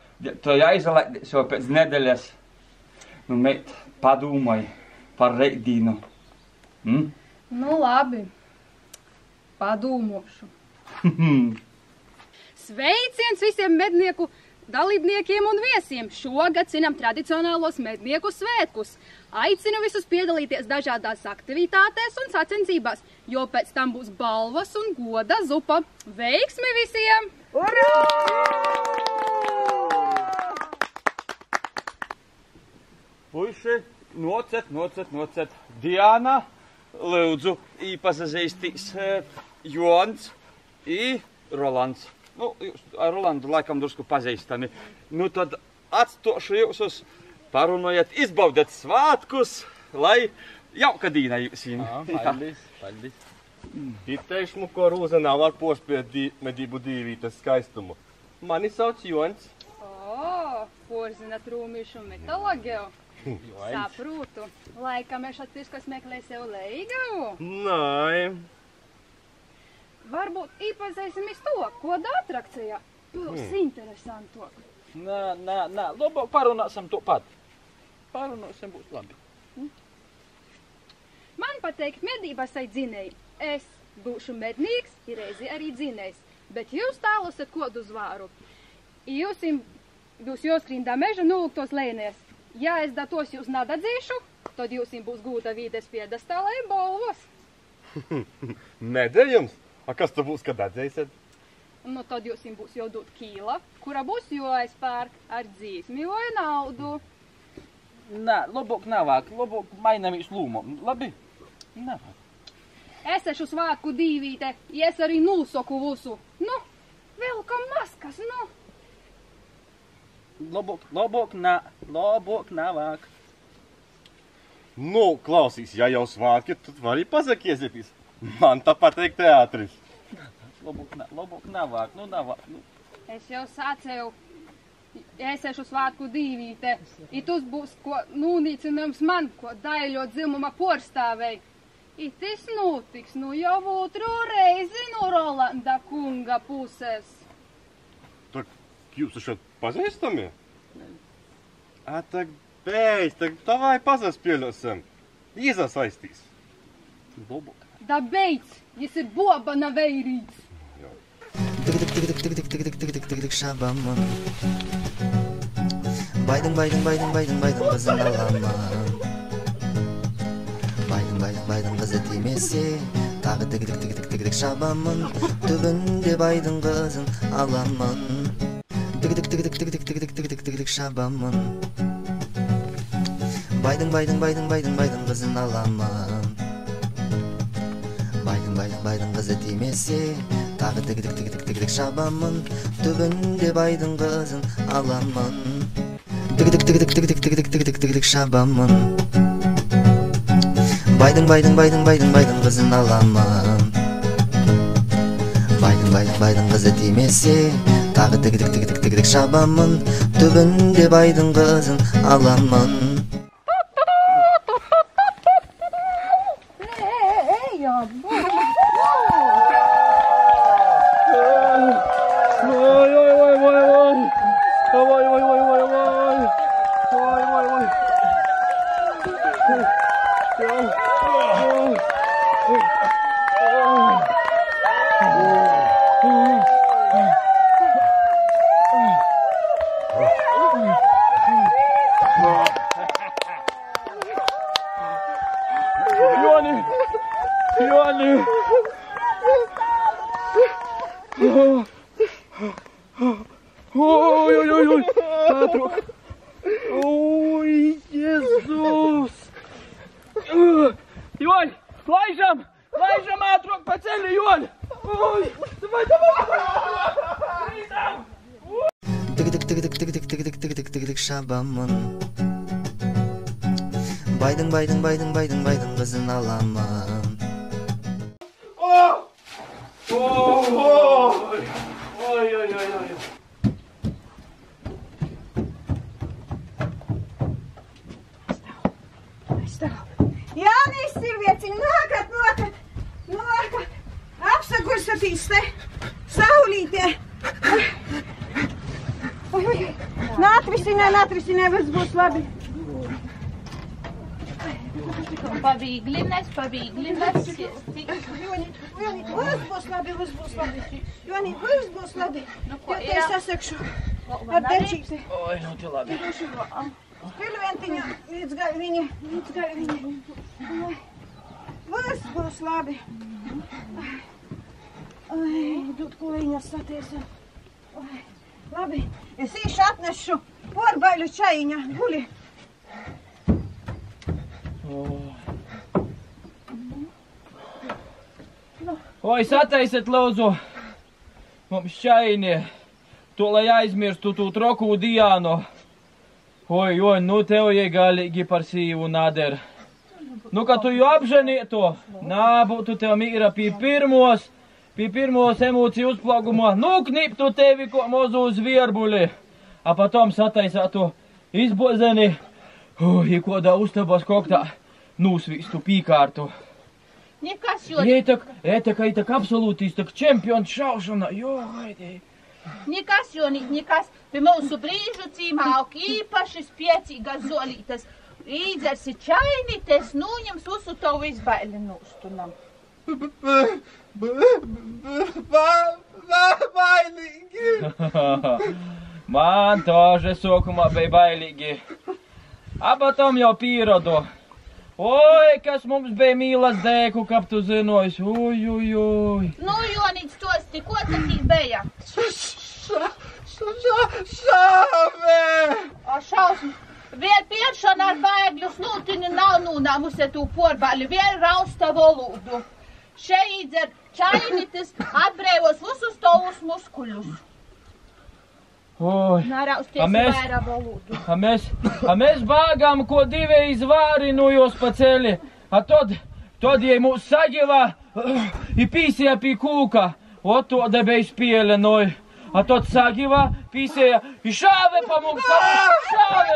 to jāizlaidīs jau pēc nedēļas. Nu, meita, padomāj par reidīnu. Hm? Nu labi, padūmošu. Sveiciens visiem mednieku dalībniekiem un viesiem! Šogad svinam tradicionālos mednieku svētkus. Aicinu visus piedalīties dažādās aktivitātēs un sacensībās, jo pēc tam būs balvas un goda zupa. Veiksmi visiem! Puiši, nocet, nocet, nocet. Diana, lūdzu, īpazīstīs eh, Jons i Rolands. Nu, jūs ar Rolandu laikam drusku pazīstami. Nu, tad atstošu jūs uz parunojat, izbaudiet svātkus, lai jauka dīna jūs Jā, viņu. paldies, paldies. Iteikšu, ko rūza nav ar pospiet dī, medību dīvītas skaistumu. Mani sauc Jons. O, porzinat rūmīšu metalogiju. Jons. Saprūtu. Laikam es atpiskos meklē sev leigavu. Nē. Varbūt īpazīsimies to, ko atrakcijā. Būs Hmm. interesanto. Nē, nē, nē, labāk parunāsim to pat. Parunāsim būs labi. Man pateikt, medībās ai dzinēji. Es būšu mednieks, ir reizi arī dzinējs, bet jūs tālosiet kodu zvāru. Jūs būs jāskrīndā meža nuluktos lēnēs. Ja es datos jūs nadadzīšu, tad jūs būs gūta vīdes piedestālē balvos. Nedēļums? A kas tu būs, kad atzēsiet? Nu, tad jūs būs jau dot kīla, kura būs jāizpērk ar dzīsmi vai naudu. Nē, labāk nevāk, labāk mainamies lūmu. Labi? Nevāk. Es esmu svāku dīvīte, es arī nulsoku visu. Nu, vēl kam maskas, nu. Labāk, labāk, nē, labāk nevāk. Nu, klausīs, ja jau svāki, tad var arī pasakiesieties. Man tā patīk teātris. Labāk, labāk nevāk, nu nevāk. Nu. Es jau sācēju, ja es esmu svāku dīvīte, i tas būs ko nūnīcinājums man, ko daļo dzimuma porstāvēji. I tas notiks, nu jau otru reizi no Rolanda kunga puses. Tak jūs esat pazīstami? A, tak beidz, tak davai pasaspēļosim. Iesaistīs. Labāk. Da beet, je se boba na vejric. Шабамын байдың байдың байдың байдың байдың қызын аламын байдың байдың байдың қызы тимесе тағы тігілік тігілік тігілік шабамын түбінде байдың қызын аламын тігілік тігілік тігілік тігілік тігілік тігілік шабамын байдың байдың байдың байдың байдың қызын аламын байдың байдың байдың қызы тимесе тағы тігідік тігідік тігідік шабамын түбінде байдың қызын аламын тігідік тігідік тігідік тігі тігі тігі шабамын байдың байдың байдың байдың байдың қызын аламын байдың байдың байдың қызы тимесе тағы тігідік тігідік тігідік шабамын түбінде байдың қызын аламын Thank you. fazendo a lama. Pabeiglis. Jonīt, viss būs labi, viss būs labi. Jonīt, viss būs labi. Nu, ko, ja es sasakšu ar derčīgsi. Oi, nu, tu labi. Pilventiņā, līdz galviņi, līdz galviņi. Viss būs labi. Ai, dūt, ko viņas satiesa. Labi, es īši atnešu porbaļu čajiņa. Guli. Oi, sataisiet, lūdzu, mums šaini, to lai aizmirstu tu troku Diānu. Oi, oi, nu tev jai galīgi par sīvu nader. Nu, ka tu jau apženītu, nābūtu tev mīra pie pirmos, pie pirmos emociju uzplaugumā, nu, kniptu tevi ko mozu uz vierbuli, a potom sataisātu izbozeni, oi, kodā uztabas koktā, nūsvīstu pīkārtu. Nekā Ei tak, ei tak, ei tak absolūtīs, tak čempions šaušanā. Jo, gaidēji. Nekas, Jonīt, nekas. Pie mūsu brīžu cīmā aug īpašas piecīgas zolītas. Īdzers ir čainītes, nūņems usu to izbaili nūstunam. Bailīgi! Man tože sokumā bija bailīgi. Abatom jau pīrodu. Oi, kas mums bija mīlas dēku, kap tu zinojis. Uj, uj, uj. Nu, Jonīts, tos tikko tī bija. Šāve! O šausmas. Vien piešana ar bēgļu snūtini nav nūnāmusi tu porbaļu, vien rausta volūdu. Šeit dzer čainītes atbrēvos visus tavus muskuļus. A mēs-. A mēs, a mēs bāgām, ko divi izvārinojos pa ceļi. A tad, tad, ja mūs sagivā, i pīsēja pie kūka, o to debēj spiele noj. A tad sagivā, pīsēja, i šāve pa mums, šāve!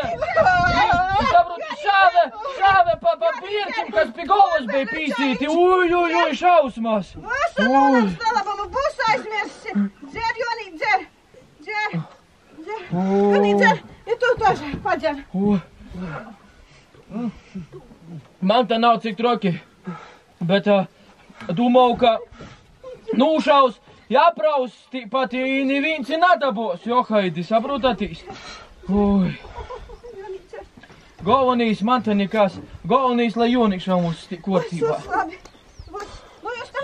I saprot, šāve, šāve pa, pa pirkim, kas pie galvas bija pīsīti. Uj, uj, uj, šausmas! Uj. būs aizmirsi. Dzer, Joni, dzer, dzer, dzer. Joni, dzer, i tu тоже, padzer. Ui. Man te nav cik troki, bet uh, domāju, ka nūšaus Jāpraus, tīpat, ja neviens nedabos, jo haidi, saprotatīs? Ui. Galvenīs man te nekas, galvenīs, lai Jonikšam uz kārtībā. Sus, labi. Būs, nu jūs tā,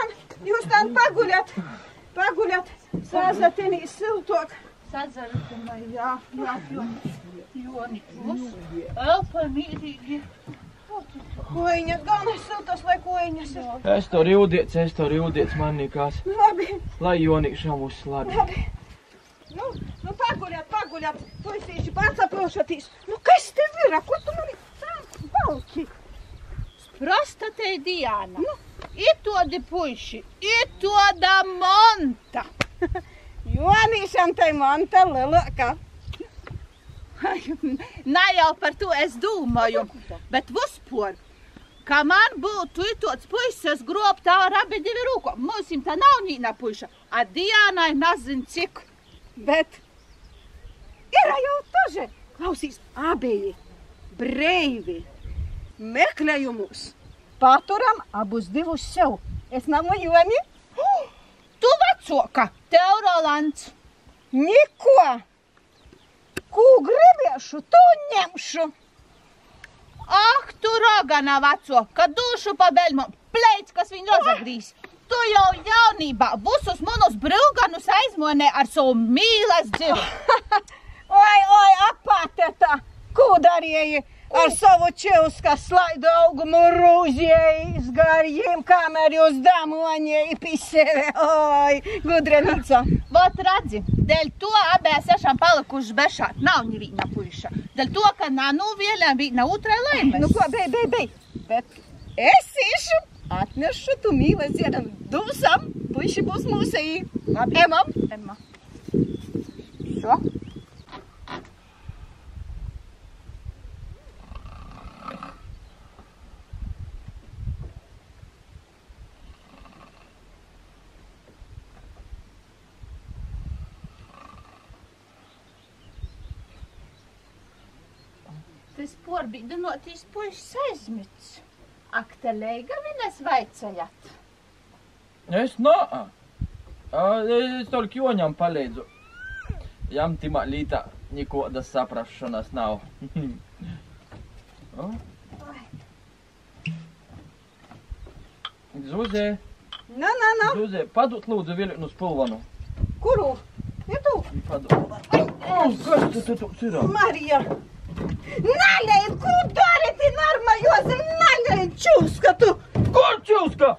jūs tā paguļat, paguļat, sāzatinī siltok. Sāzatinī, jā, jā, Joni, Joni, elpa mīrīgi. Koiņas, galvenais siltas, lai koiņas ir. Es to rīvdiec, es to rīvdiec, man nekas, Labi, lai Jonikšam uz sladi. labi. Nu, nu paguļat, paguļat, puisīši pārsaprošatīs. Nu, kas tev ir? Ko tu mani sāc balki? Prosta te Diana. Nu, itodi puiši, itoda monta. Jonīšam tai manta lielāka. Ne jau par to es domāju, bet vispār, ka man būtu itots puisis grobtā ar abi divi rūko. Mums tā nav nīna puiša, a Dianai nezin cik. Bet ir jau taži, klausīs, abeji, breivi, meklējumus. Paturam abus divus sev. Es nav Joni. Tu vecoka, tev Rolands. Niko. Ko gribēšu, to ņemšu. Ak, tu rogana veco, kad dušu pa beļmu, plēc, kas viņu rozagrīs. Tu jau jaunībā visus manus brūganus aizmonē ar savu mīlas dziru. Oi, oi, apāteta, ko darīji ar savu čilska slaidu augumu rūzēji, izgārjiem, kamēr jūs damoņēji pisēvi. Oi, gudrenica. Vot redzi, dēļ to abēs esam palikuši bešā. Nav nevīna puiša. Dēļ to, ka nav nu vienam vīna otrai laimes. Nu ko, bej, bej, bej. Bet es īšu, atnešu tu mīlas dziedam dusam, puiši būs mūsēji. Labi. Emam. Emma. Šo? Tas porbīdinotīs puišs aizmids. Ak, te leigavinas vaicajat? Es nā. Es tolki joņam palīdzu. Jam timā lītā nikodas saprašanas nav. oh. Zuzē. Nā, nā, nā. Zuzē, padot lūdzu viļņu uz pulvanu. Kuru? Ja tu? Padot. Ai, oh, kas tu tu tu ir? Marija. Naļai, ko dari, ti normāļos, naļai, čūska tu. Kur čūska?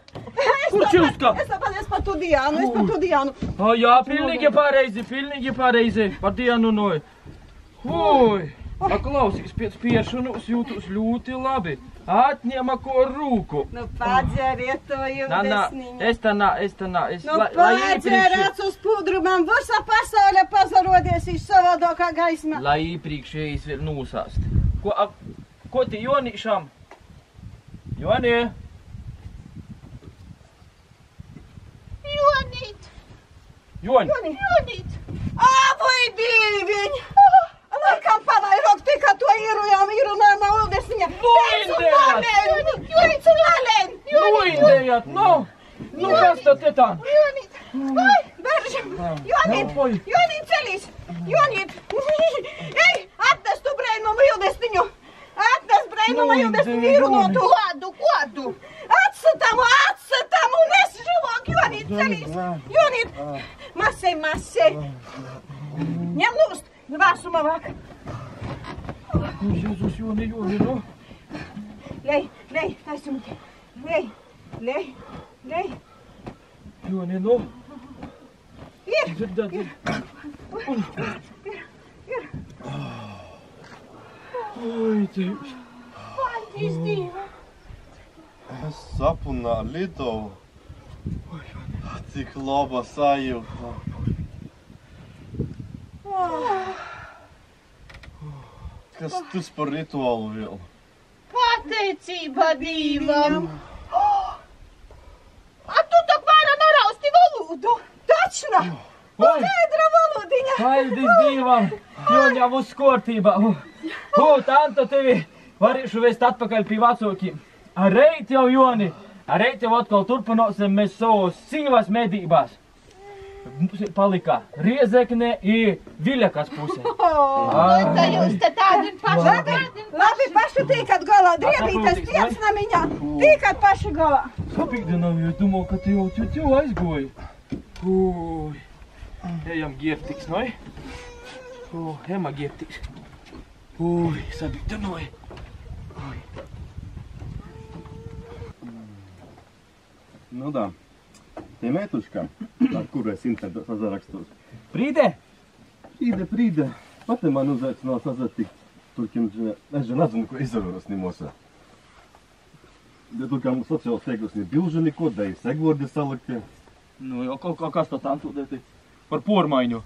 Kur čūska? Es tāpēc par to Diānu, es par to Diānu. O, jā, pilnīgi pareizi, pilnīgi pareizi. Par dienu noju. Ui, paklausīs, pēc piešanos jūtos ļoti labi. Atņēma ko rūku. Nu, padzeriet to Nā, nā, jūdesniņu. es tā nā, es tā nā, es Nu, la- iepriekš, uz pudru, man visa pasaule pazarodies iz savādākā gaismā. lai iepriekšējais vēl nūsāst. Ko, a, ko ti Jonīšam? Jonī, Jonīt, Joņ, Jonīt. Avai dīviņ! Laikam pavairāk tikai to īrujām, īrunājumā udesniņa. indējāt! Jonīts un Lalēn! nu indējāt, nu, nu kas tad te tā? Jonīt! Vai, berži! Jonīt! Nu, oi. Jonīt celīs! Jonīt! Ej, atnes tu brainumu jūdesniņu! Atnes brainumu Nu, jūdesniņu īrunotu! Kodu, kodu! Atsatam, atsatam un es živok! Jonīt celīs! Jonīt! Masei, masei! Ņem lūst! Vāsuma vāk! Jēzus, Jonī, Jonī, nu. Lej, lej, taisumti! Lej, lej, lej! Jonī, nu. Ir! Dzirdēt, Oi, Dievs. Paldies Dievam! Es sapnā lidoju. Cik laba sajūta. Kas tas par rituālu vēl? Pateicība Dievam! A tu tak vara narausti valodu! Tačna! Skaidra valodiņa! Paldies Dievam! Joņam uz kārtībā! O, tanta tevi varēšu vest atpakaļ pie vecākiem. Areit jau, Joni! Areit jau atkal turpināsim mēs savus sīvas medībās. Palika Riezekne i Viļakas pusē. Nu, tā jūs te tādi paši. Labi, labi, paši tīkat galā, driebītes piecnamiņā, tīkat paši galā. Sapīdināju, jo domāju, ka tu jau tu, tu aizgoji. Ui, ejam gieftiks, noi? O, ejam gieftiks. Ui, sapīdināju. Nu tā, tie metuškā, ar kuru es internetā sazarakstos. Prīde? Prīde, prīde. Pati man uzaicināja sazatikt. Turkim, es že nezinu, ko izdarot Nimosā. Bet tur kā mums sociāls teikums ir bilži neko, dēļ segvordi salikti. Nu, jau kaut kā kas to tam tūdēti par pormaiņu.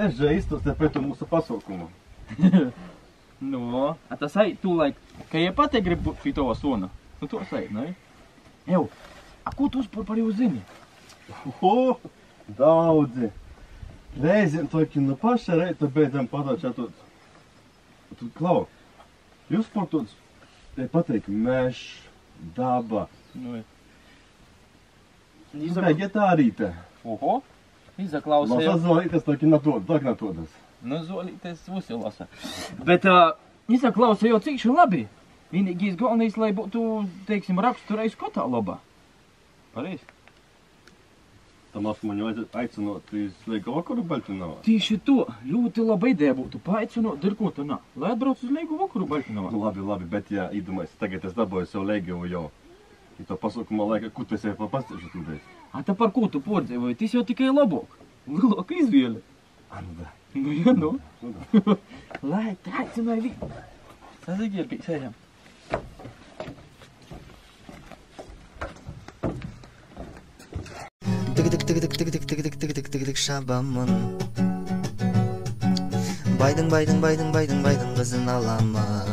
Es že iztos te pēc mūsu pasaukumu. nu, a tas ai, tu laik, ka ja pati grib pie tova sona. Nu, to sai, ne? Ew, a Ko tu uzpari uz zini? O, daudzi. Reizēm toki no paša reita beidzam padačā tot. Tur klau, jūs par tots, te pateik, meš, daba. Nu, e. nu Izak... Tā getārīte. Oho, izaklausēju. Lasas zolītes toki natod, tak natodas. Nu, zolītes vusi lasa. Bet uh, izaklausēju cīkšu labi. Vienīgais galvenais, lai būtu, teiksim, raksturējis kotā labā. Pareizi. Tam asmeni aicinot, jūs lieko vakaru Baltinavā? Tieši to, ļoti laba ideja būtu paaicinot Dirkotanā, lai atbrauc uz lieko vakaru Baltinavā. Labi, labi, bet ja įdomais, tagad es daboju savu legionu jau. Į to pasaukumą laiką, kur tu esi papastāžu tūdējis? A ta par ko tu pordzēvoji, tis jau tikai labok. Lielāka izvēle. A, nu da. Nu, ja, nu. nu da. lai, tā, aicinoju vien. Sazagirbi, sēžam. Thank you. тігідік тігідік тігідік тігідік шабамын байдың байдың байдың байдың байдың қызын аламын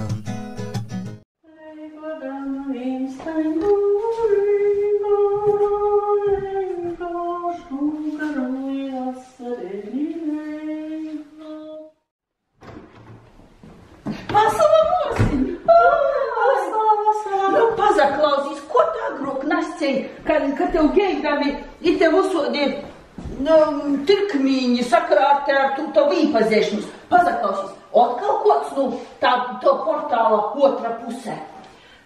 īpazīšanos. Pazaklausīs, atkal kods, nu, tā, to portāla otra pusē.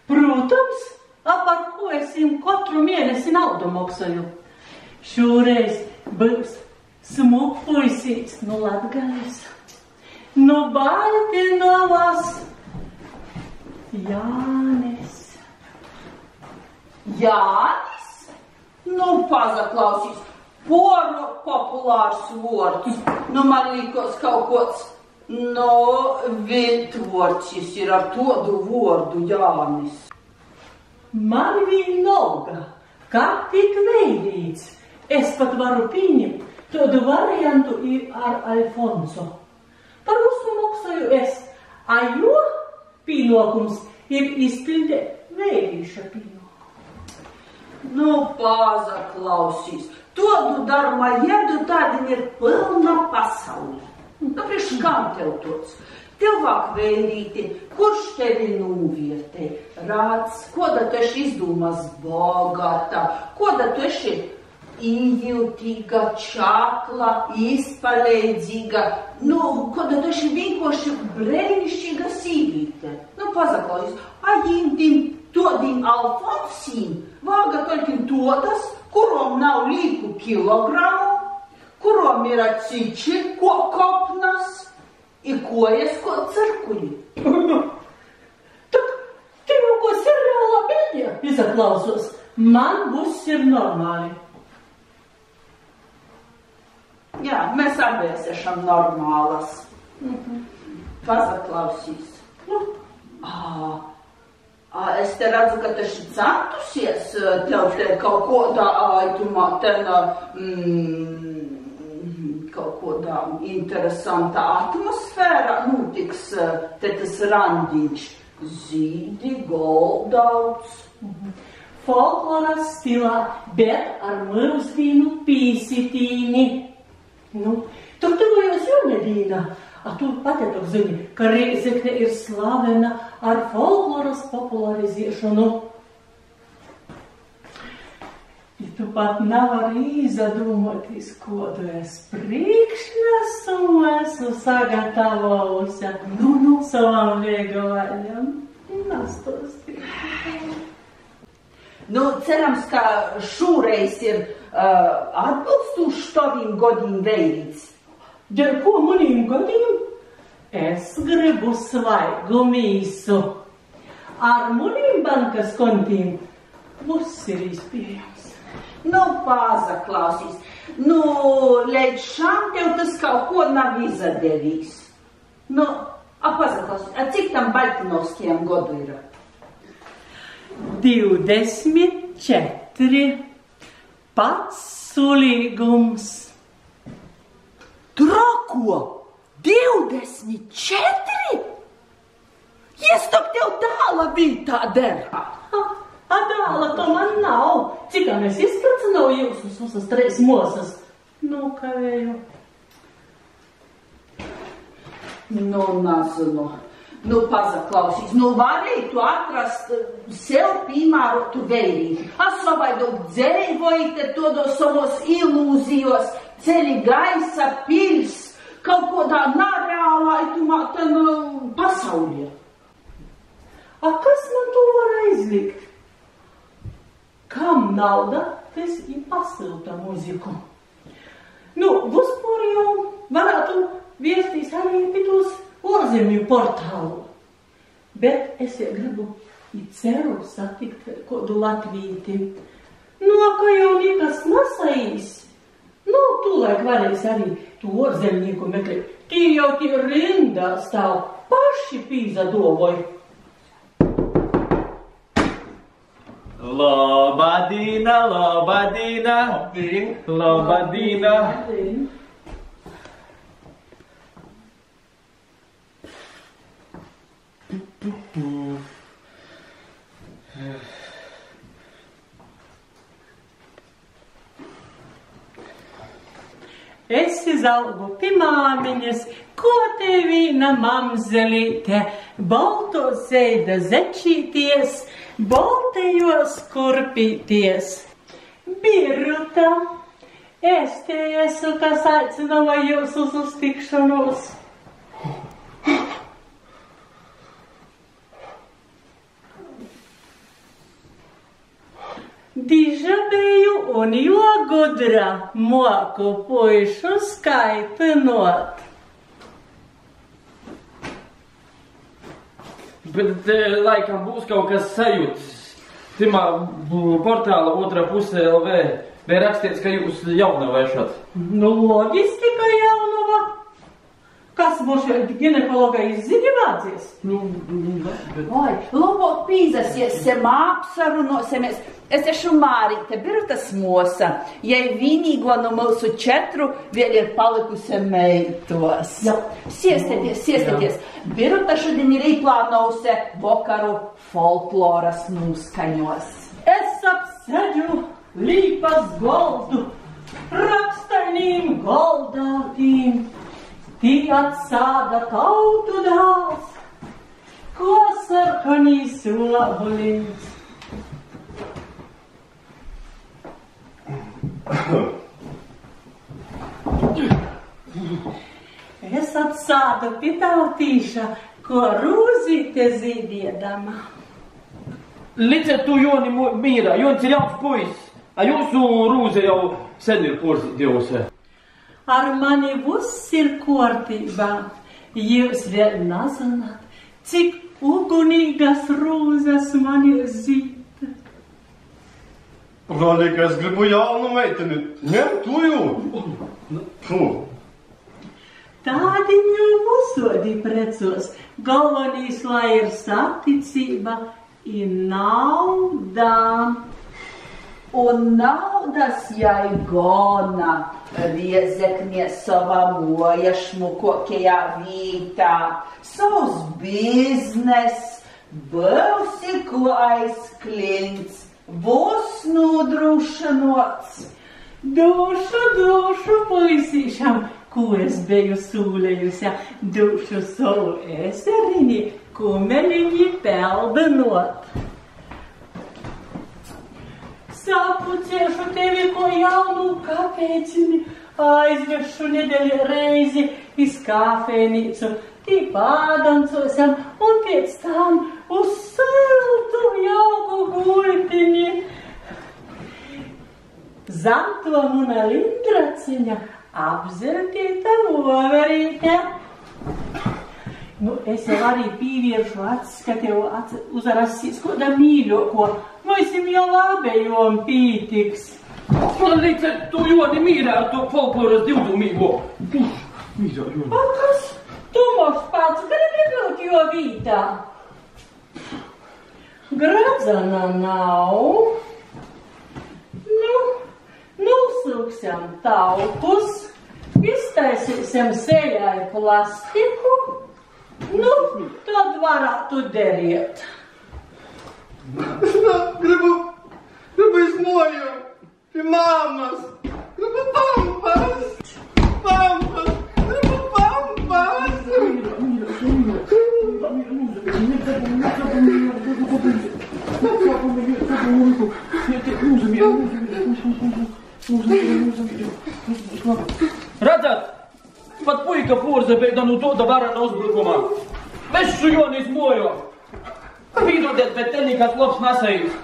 Protams, ap ar ko es jums katru mēnesi naudu maksāju. Šoreiz būs smukpuisīts no Latgales, no Baltinovas, Jānis. Jānis? Nu, pazaklausīs, poru populārs vārds. Nu, man likos kaut kods, no viltvorcis ir ar todu vārdu Jānis. Man vienalga, kā tik veidīts. Es pat varu pieņemt tādu variantu ir ar Alfonso. Par visu maksāju es, a jo pienākums ir izpildīt vēlīša pienākumu. Nu, pazaklausīs, todu darma jedu tādien ir pilna pasaule. Nu, priekš kam tev tots? Vāk vērīti, kurš tevi nūvietē, rāds, ko da tu esi izdomās bogata, ko da tu esi ījūtīga, čakla, izpalēdzīga, nu, ko da tu esi vienkārši brēnišķīga sīvīte. Nu, pazaklausīs, a jimtim todiem alfonsīm vāga tolkim todas, kurom nav līku kilogramu, kurom ir ciči, ko kopnas, i kojas, ko cirkuļi. Tev jau ko seriālā bija? Izaklausos, man būs ir normāli. Jā, mēs abi esam normālas. Pazaklausīs. Nu, ā, es te redzu, ka tu esi centusies, ā, tev te kaut aitumā, ten, mm, kaut kodā interesantā atmosfērā notiks ā, te tas randiņš. Zīdi, goldauts. Folkloras stilā, bet ar mūsdienu pīsitīni. Nu, tur tuvojos jaunedīnā. A tu pateiktu zini, ka Reizekne ir slavena ar folkloras popularizēšanu. I tu pat nevari izdomāties, ko tu esi priekšnesumu esmu sagatavojusi nu, nu, savam vieglajam. Nastos. Nu, cerams, ka šoreiz ir uh, atbilstoši taviem godiem veidīts. Dēļ ko maniem gadiem? Es gribu svaigu mīsu. Ar maniem bankas kontiem viss ir izpējams. Nu, pazaklausīs. Nu, līdz šām tev tas kaut ko nav izdevies. Nu, a, pazaklausīs, a cik tam Baltinovskiem godu ir? 24. Pats sulīgums. Trako! 24? Es tam tev dāla bija tā dara. Adāla to man nav. Cik tā mēs izpracināju jūsu visas trīs mosas? Nu, kavēju. Nu, nezinu. Nu, pazaklausīs, nu varētu atrast eh, sev piemērotu veidību. Asvabaidu dzēvojite todos savos ilūzijos, ceļi gaisa, pils, kaut kodā nereālā itumā ten uh, pasaulē. A kas man to var aizlikt? Kam nauda, tas ir pasilta muziku. Nu, vispār jau varētu viesties arī pie tos ārzemju portālu. Bet es jau gribu i ceru satikt kādu latvīti. Nu, ka jau nekas nesaīs. Nu, tūlēk varēs arī to ārzemnieku meklēt. Tie jau tie rindā stāv paši pīzadovoji. Lobadīna, lobadīna, lobadīna. Es izaugu pie māmiņas, ko te vīna mamzelīte, baltos seida zečīties, baltajos kurpīties. Biruta, es te esmu, kas aicināja jūs uz uztikšanos. Diža biju un jo gudra moku puišu skaitinot. Bet eh, laikam būs kaut kas sajūts. Timā portāla otrā pusē LV bija rakstīts, ka jūs jaunava esat. Nu, loģistika jaunava. Kas būs šeit ginekologai izzini mācies? Nu, Oi, labāk pīzasies, sem apsarunosimies. Es esmu Mārīte, Birtas mosa. Jai vienīgo no mūsu četru vēl ir palikusi meitos. Jā. Siestieties, siestieties. Birta šodien ir īplānojusi vokaru folkloras noskaņos. Es apsēžu līpas goldu, rakstainīm goldātīm. Tie atsāda tautu dāls, ko sarkanīs obolīs. Es atsādu pie tautīša, ko rūzīte zīdiedama. Līdz ar to Joni mīra, Jons ir jauns puisis. A jūsu rūze jau sen ir porzīdījusi. Ar mani viss ir kārtībā. Jūs vēl nezināt, cik ugunīgas rūzes man ir zīt. Brālīgi, es gribu jaunu meiteni. Ņem tu jau. Tādi jau visodi precos. Galvenais, lai ir saticība, ir nauda. Un naudas jai gona riezeknie savā moja šmukokajā vietā, savs biznes, būsi ko aizklints, būs nodrošinots. Dušu, dušu puisīšam, ko es biju sūlējusi, dušu savu eserini, kumeliņi zapuceš u tebi ko javno u kafecini, a izveš u nedelje rejzi iz kafenicu. Ti padancu sam opet stan u saltu jako gulitini. Zato mu na lindracinja, abzirti tamo verite. Nu, es jau arī pīviešu acis, ka tev acis uzrasīs ko da mīļoko. Noisim jau labējom pītiks. Līdz tu ļoti mīrē ar to folkloras divdumīgo. Mīrē ļoti. A kas? Tu mums pats gribi būt jo vītā. Gradzana nav. Nu, nosūksim taupus, iztaisīsim sejai plastiku. Nu, tad varētu derēt. Gribu, gribu izmoju pie mammas. Gribu pampas. Pampas. Gribu pampas. Redzat, pat puika porzabēda no to varana uzbrukumā. Vešu Joni izmojo. Pīdodiet, bet te nekas labs nesējis.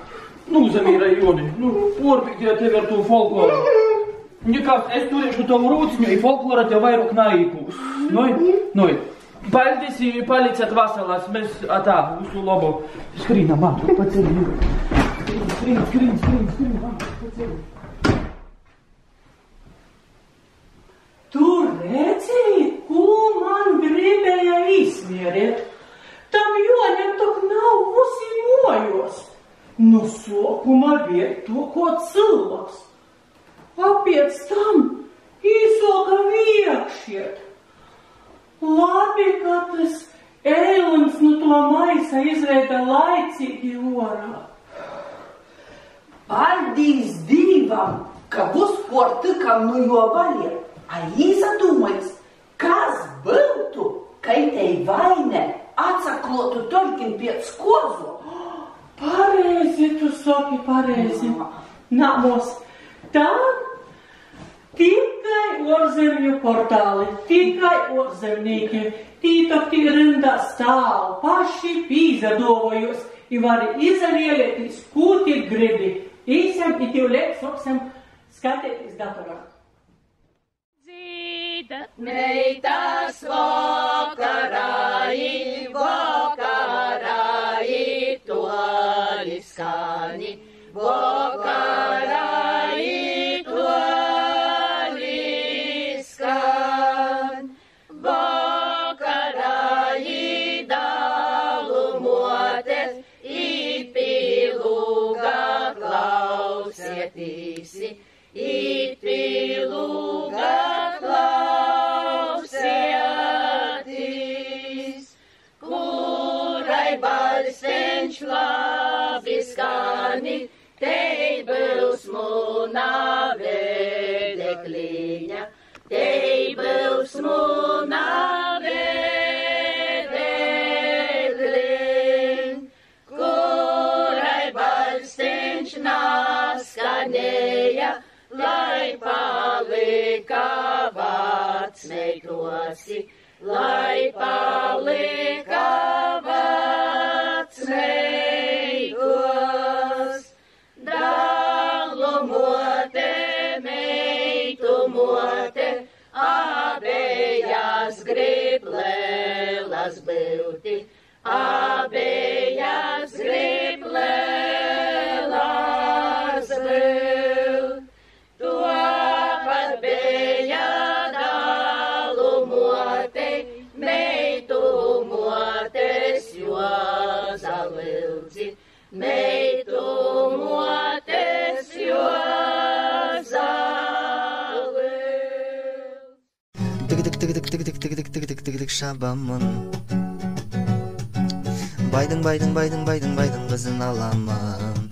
Nu, zamīra Joni, nu, porbītie tev ar to folkloru. Nekas, es turēšu tavu rūciņu, i folklora tev vairāk naikūs. Noi, noi. Paldies, i paliciet vasalas, mēs, atā, visu labu. Skrīnam, mātu, paceļ, Joni. Skrīn, skrīn, skrīn, skrīn, mātu, paceļ. Tu redzēji, ko man gribēja izmierēt? Tam joņam tok nav uzimojos. Nu, sokuma bija to, ko cilvēks. A pēc tam īsoka viekšiet. Labi, ka tas ēlins no to maisa izveida laicīgi orā. Paldies Dievam, ka būs portikam no jo vaļie. A izdomājis, kas būtu, ka tai vaine atsaklotu tolkin pēc kozu. Pareizi, tu saki pareizi. Namos, tā tikai orzemju portāli, tikai orzemnieki, tītokti rindā stāv, paši pīzadovojos, i vari izavieļieties, ko tik gribi. Īsam, i tev liek soksam skatēties datorā. Meitas vakarā, vakarā, 萨尼我嘎拉伊多里斯堪，我嘎拉伊达鲁莫特伊皮鲁嘎劳谢蒂西伊皮鲁。Tei był smuna wydeklinia, Tei był smuna wydeklin, Kurai balstiņšna skanēja, Lai palika vārds meigrosi, Lai palika vārds meigrosi. Abejas grib lēlas būti, abejas grib lēlas тік тік тік тік тік тік тік шабамын байдың байдың байдың байдың байдың қызын аламын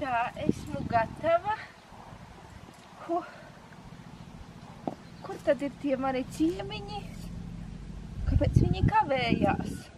Да, esmu gatava. Huh. Kur tad ir tie mani ciemiņi? Kāpēc viņi kavējās?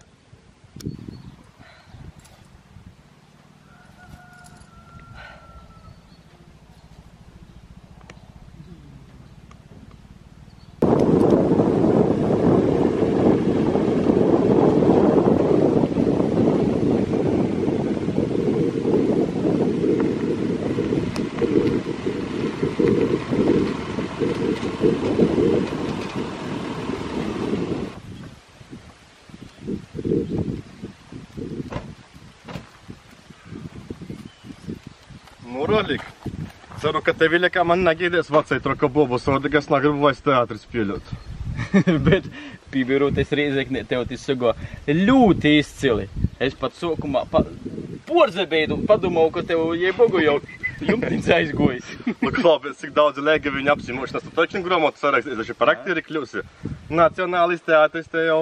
Negīdies vecai troka bobu sodi, kas negribu vairs teātris pieļaut. Bet, piebiroties Rīzeknē, tev tas sago ļoti izcili. Es pat sākumā pa, porzebēju, padomāju, ka tev jebogu jau jumtins aizgojis. Nu, klaupies, cik daudz lēga viņa apsimošanas, tu taču grāmatu sarakstīs, taču par aktieri kļūsi. Nacionālis teātris te jau...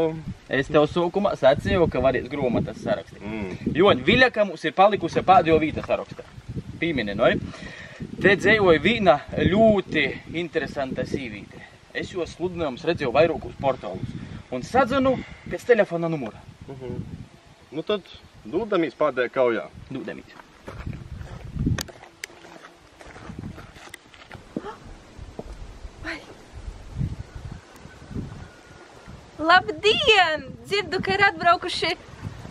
Es tev sākumā sacīju, ka varēs grāmatas sarakstīt. Mm. Joņ, Viļaka mums ir palikusi pēdējo vīta sarakstā. Pīmini, no? Te dzīvoja viena ļoti interesanta sīvīte. Es jau sludinājums redzēju vairākus portālus un sadzinu pēc telefona numura. Uh -huh. Nu tad dūdamies pādē kaujā. Dūdamies. Labdien! Dzirdu, ka ir atbraukuši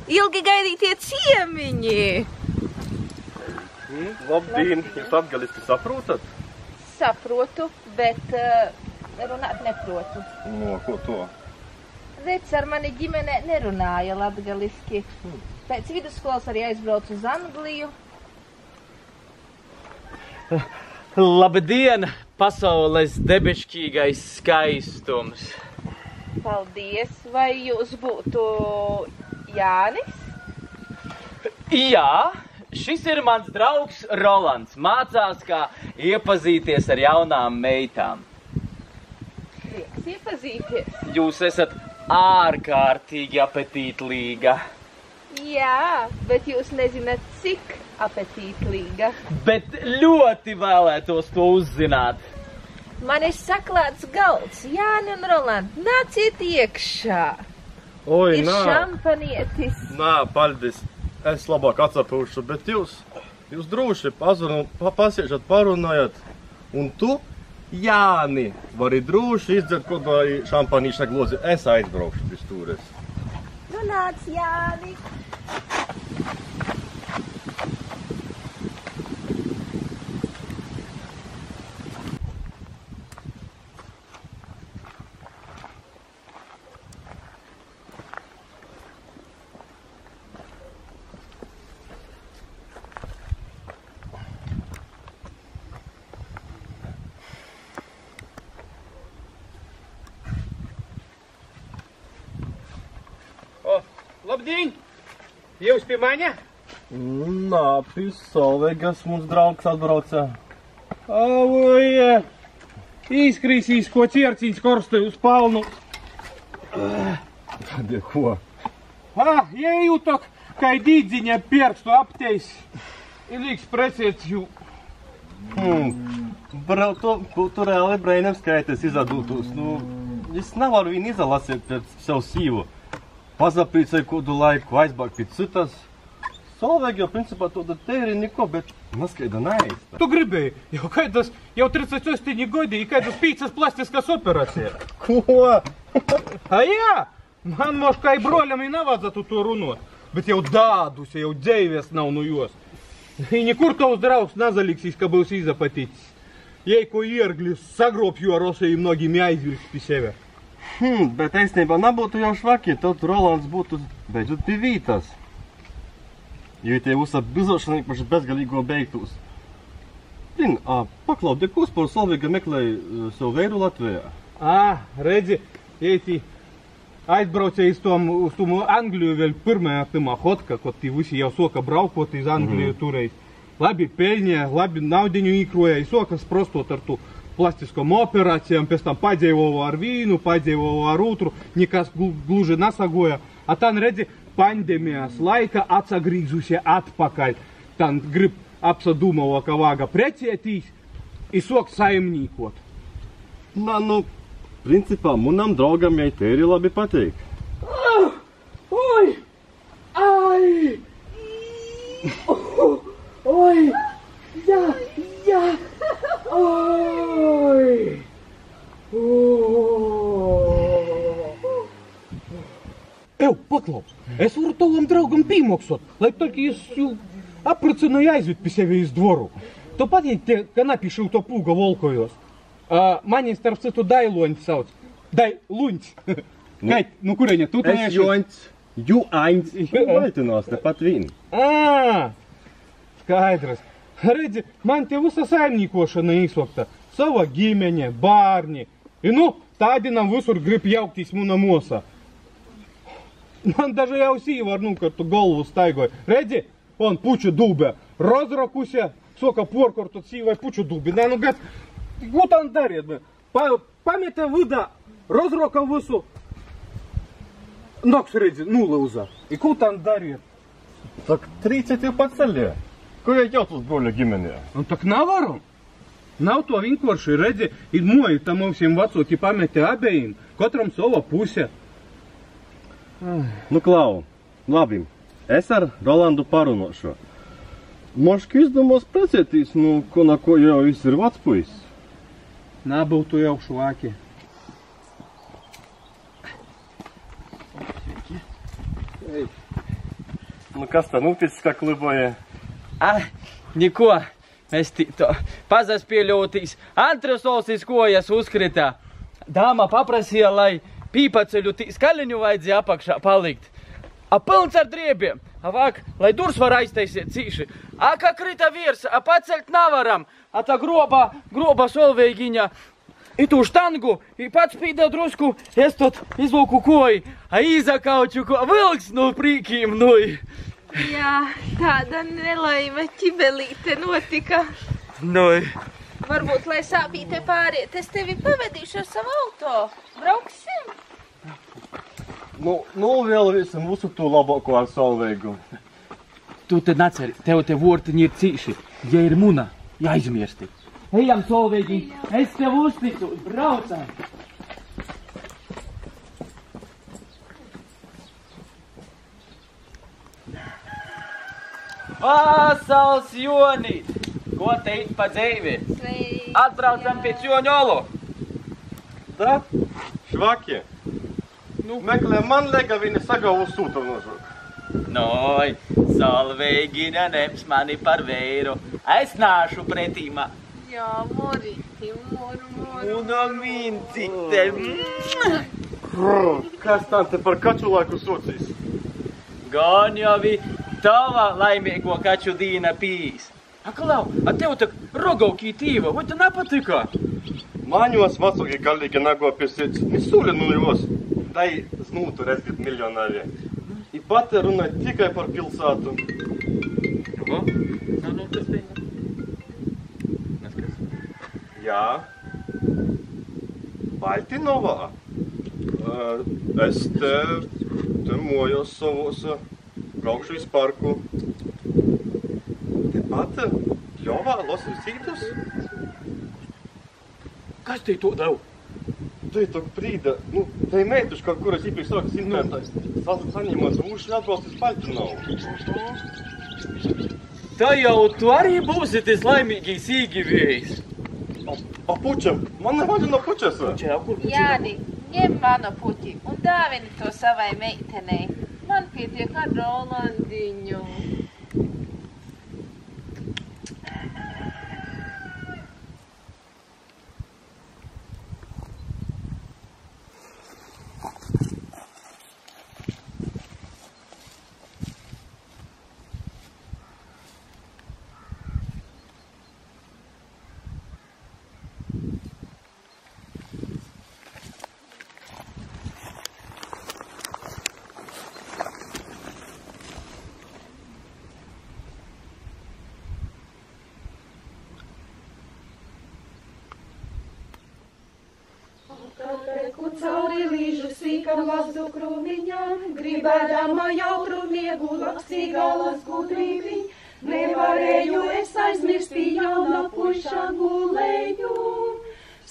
ilgi gaidītie ciemiņi. Mm, labdien, jūs atgaliski saprotat? Saprotu, bet uh, runāt neprotu. No, ko to? Redz, ar mani ģimene nerunāja latgaliski. Pēc vidusskolas arī aizbraucu uz Angliju. Labdien, pasaules debešķīgais skaistums! Paldies! Vai jūs būtu Jānis? Jā, šis ir mans draugs Rolands. Mācās, kā iepazīties ar jaunām meitām. Prieks iepazīties. Jūs esat ārkārtīgi apetītlīga. Jā, bet jūs nezināt, cik apetītlīga. Bet ļoti vēlētos to uzzināt. Man ir saklāts galds, Jāni un Roland, nāciet iekšā. Oi, ir nā. šampanietis. Nā, paldies. Es labāk atsapūšu, bet jūs, jūs droši pazvanu, pa, pasiežat, parunājat. Un tu, Jāni, vari droši izdzert kaut vai šampanīša glozi. Es aizbraukšu pie stūres. Nu nāc, Jāni. Labdien! Jūs pie maņa? Nā, pie Solvegas mums draugs atbrauca. Avoja! Izkrīsīs, ko ciercīns korstē uz palnu. Tad ir ko? Ah, jējūtok, kai dīdziņa pirkstu apteis. Ilīgs presiet jū. Hmm. Brau, to būtu reāli brainam skaities izadūtos. Nu, es nevaru viņu izalasīt pēc sev sīvu. пазаприцай кодулай, квайсбак пицитас. Solveigio principą to datai ir niko, bet naskaida naist. Tu gribėjai, jau kaidas, jau 30 negodė, į kaidas pycas plastiskas operacijas. Kuo? Aja, man moškai broliam į navazą tu tuo runot, bet jau dadusi, jau deivės nav nu juos. И никур то здрав назаликс из кабылси запотеть. Ей ко иергли сагроб юароса и многими айзюльс писевер. Hmm, bet īstenībā nebūtu jau švaki, tad Rolands būtu beidzot pie vītas. Jo tie uzsap bizošana īpaši bezgalīgo beigtūs. Zin, a, paklaudi, ko par Solvīga meklēja uh, savu veidu Latvijā? Ā, redzi, eiti aizbraucēja uz tom, uz tom Angliju vēl pirmajā pirmā hotka, kad tie visi jau soka braukot iz Angliju Mhm. turēs. Labi pelņē, labi naudiņu īkroja, soka sprostot ar tu plastiskom operacijom, pēc tam paģēja ovo ar vīnu, paģēja ovo ar otru, nekas gluži nesagoja. A tad redzi, pandēmijas laika atsagrīzusie atpakaļ. Tad grib apsadūmavo, ka vāga precietīs, i sok saimnīkot. Na, nu, principā, munam draugam jai te ir labi patīk. Ah, oi! Ai! Oi! Jā! Jā! Oi! Ev, paklau, es varu tavam draugam pīmoksot, lai только es jū apracināju aizved pie sevi iz dvoru. Tu patīk tie kanapīšu to pūga volkojos. Uh, mani starp citu Dailoņs sauc. Dailuņs. Kai, nu kurieņa, tu te Es Joņs, ju ains, baltinos, tepat vien. Ā, skaidrs. Гриді, man tėvus saimnykų aš neįsvakta. Savo giminę, barnį. Ir nu, tādinam visur grib jauktis mūna mūsa. Man dažai jausī varnu kartu galvu staigoja. Redzi, on puču dūbė. Rozrakusia, soka porkortu cīvai puču dūbė. Nē, nu, gat, gutan dariet. Pa, pamete vida, rozroka visu. Noks redzi, nulauza. I gutan dariet. Так 30 и поцеле. Ko jau jautus brolio ģimenē? Un tak nevaram. Nav to vienkārši redzi, ir moji tam mums vecāki pametė abejiem, katram sava pusė. Nu, Klau, labi. Es ar Rolandu parunāšu. Moški izdomās precētīs, nu, ko na ko jau viss ir vecpuis. Nebūtu jau švaki. Nu, kas tā noticis, kā kliboja? Ah, neko. Mēs to pazaspieļotīs. Antresolsis kojas uzkrita. Dāma paprasīja, lai pīpaceļu tī skaliņu vajadzēja apakšā palikt. A pilns ar driebiem. A vāk, lai durs var aiztaisiet cīši. A kā krita virs, a pacelt navaram. A tā groba, groba solveigiņa. I tu štangu, i pats pīdē drusku, es tot izlūku koju, a izakauču ko vilks no prīkiem, nu. Jā, tāda nelaime ķibelīte notika. Nu, Varbūt, lai sāpīte pāriet, es tevi pavadīšu ar savu auto. Brauksim? Nu, nu vēl visam visu to labāko ar solveigu. tu te naceri, tev te vortiņi ir cīši. Ja ir muna, jāizmirsti. Ejam, solveigi, es tev uzticu, braucam! Vasals Jonīt! Ko teikt pa dzēvi? Atbraucam pie Joņolu! Tā? Švaki! Nu, meklē man lega viņa sagavu sūta nožok. Noi, Solveigina nems mani par vēru. Es nāšu pretīmā. Jā, morīti, moru, moru. Un no mincite. Kas tam te par kaču laiku sūcīs? Gan jau vi tava laimīgo kaču dīna pīs. Aklau, a tev tak rogaukī tīva, vai te nepatika? Maņos vecāki galīgi nago pie sirds. Misūli nu jos. Tai snūtu rezgit miljonāriem. I pati runā tikai par pilsētu. Ko? Nu, nu, tas te. Jā. Baltinovā. Uh, es te, te mojos savos uh, braukšu iz parku. Tepat ļovā losu cītus. Kas te to dara? Tu to prīda, nu, te meituši kaut kuras īpēc sākas internetā. Saņemot mūšu atbalstu uz Baltinovu. Tā jau tu arī būsi tas laimīgais īgivējs. A pučam, man nevajag no pučas. Pučā, kur Jāni, ņem manu puķi un dāvini to savai meitenei. Man pietiek ar Rolandiņu. Sīkam lazu krūmiņām, gribēdama jautru miegu lakstīgalas gudrībi, nevarēju es aizmirst pie jauna puša gulēju.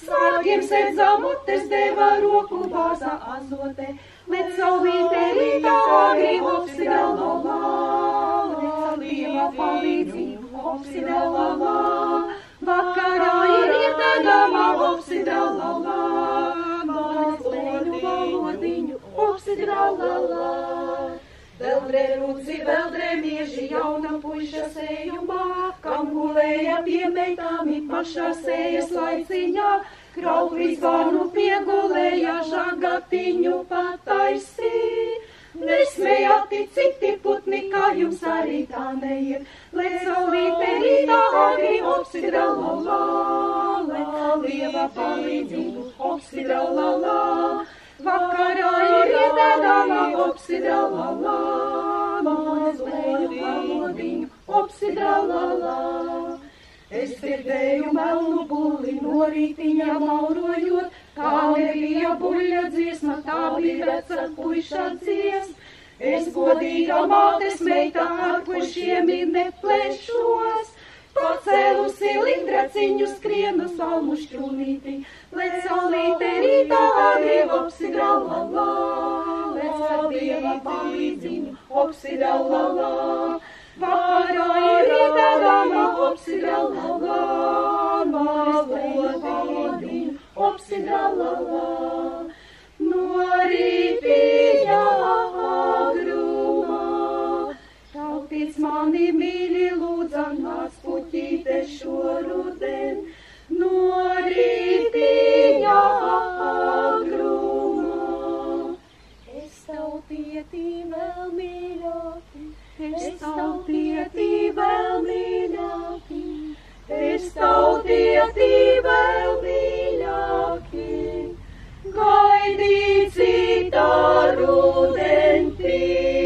Svārkiem sēdzā mutes deva roku bāza azote, bet saulīte rītā agri vopsi vēl no lāla, dieva opsidalala. Vakarā ir ietēdama, opsidalala. Mazlēņu opsidalala. Veldrē rūci, veldrē mieži jauna puiša sējumā, kam gulēja pie meitām pašā sējas laiciņā, krauvis vānu piegulēja žagatiņu pataisī. Nesmējāti citi putni, kā jums arī tā neiet, lai saulīte rītā agri opsidralalā, lai lieva palīdzību opsidralalā. Vakarā ir iedēdama opsidralalā, mazlēju valodiņu opsidralalā. Es dzirdēju melnu bulli no rītiņa maurojot, kā nebija buļļa dziesma, tā bija veca puiša dziesma. Es godīga mātes meitā ar pušiem ir neplēšos, pacēlusi lindraciņu skrienu salmu šķūnīti, lai saulīte rītā agri opsidralalā, lai dieva palīdzību opsidralalā. Vakarā ir iedēdama opsidralalā, mazliet opsidralalā. No rītiņa agrumā, tautīts mani mīļi lūdzam, nāc puķīte šo ruden. No rītiņa agrumā, es tautietī vēl mīļāki. Es tautietī vēl mīļāki, es tautietī vēl mīļāki, gaidīsi tā rudeņa.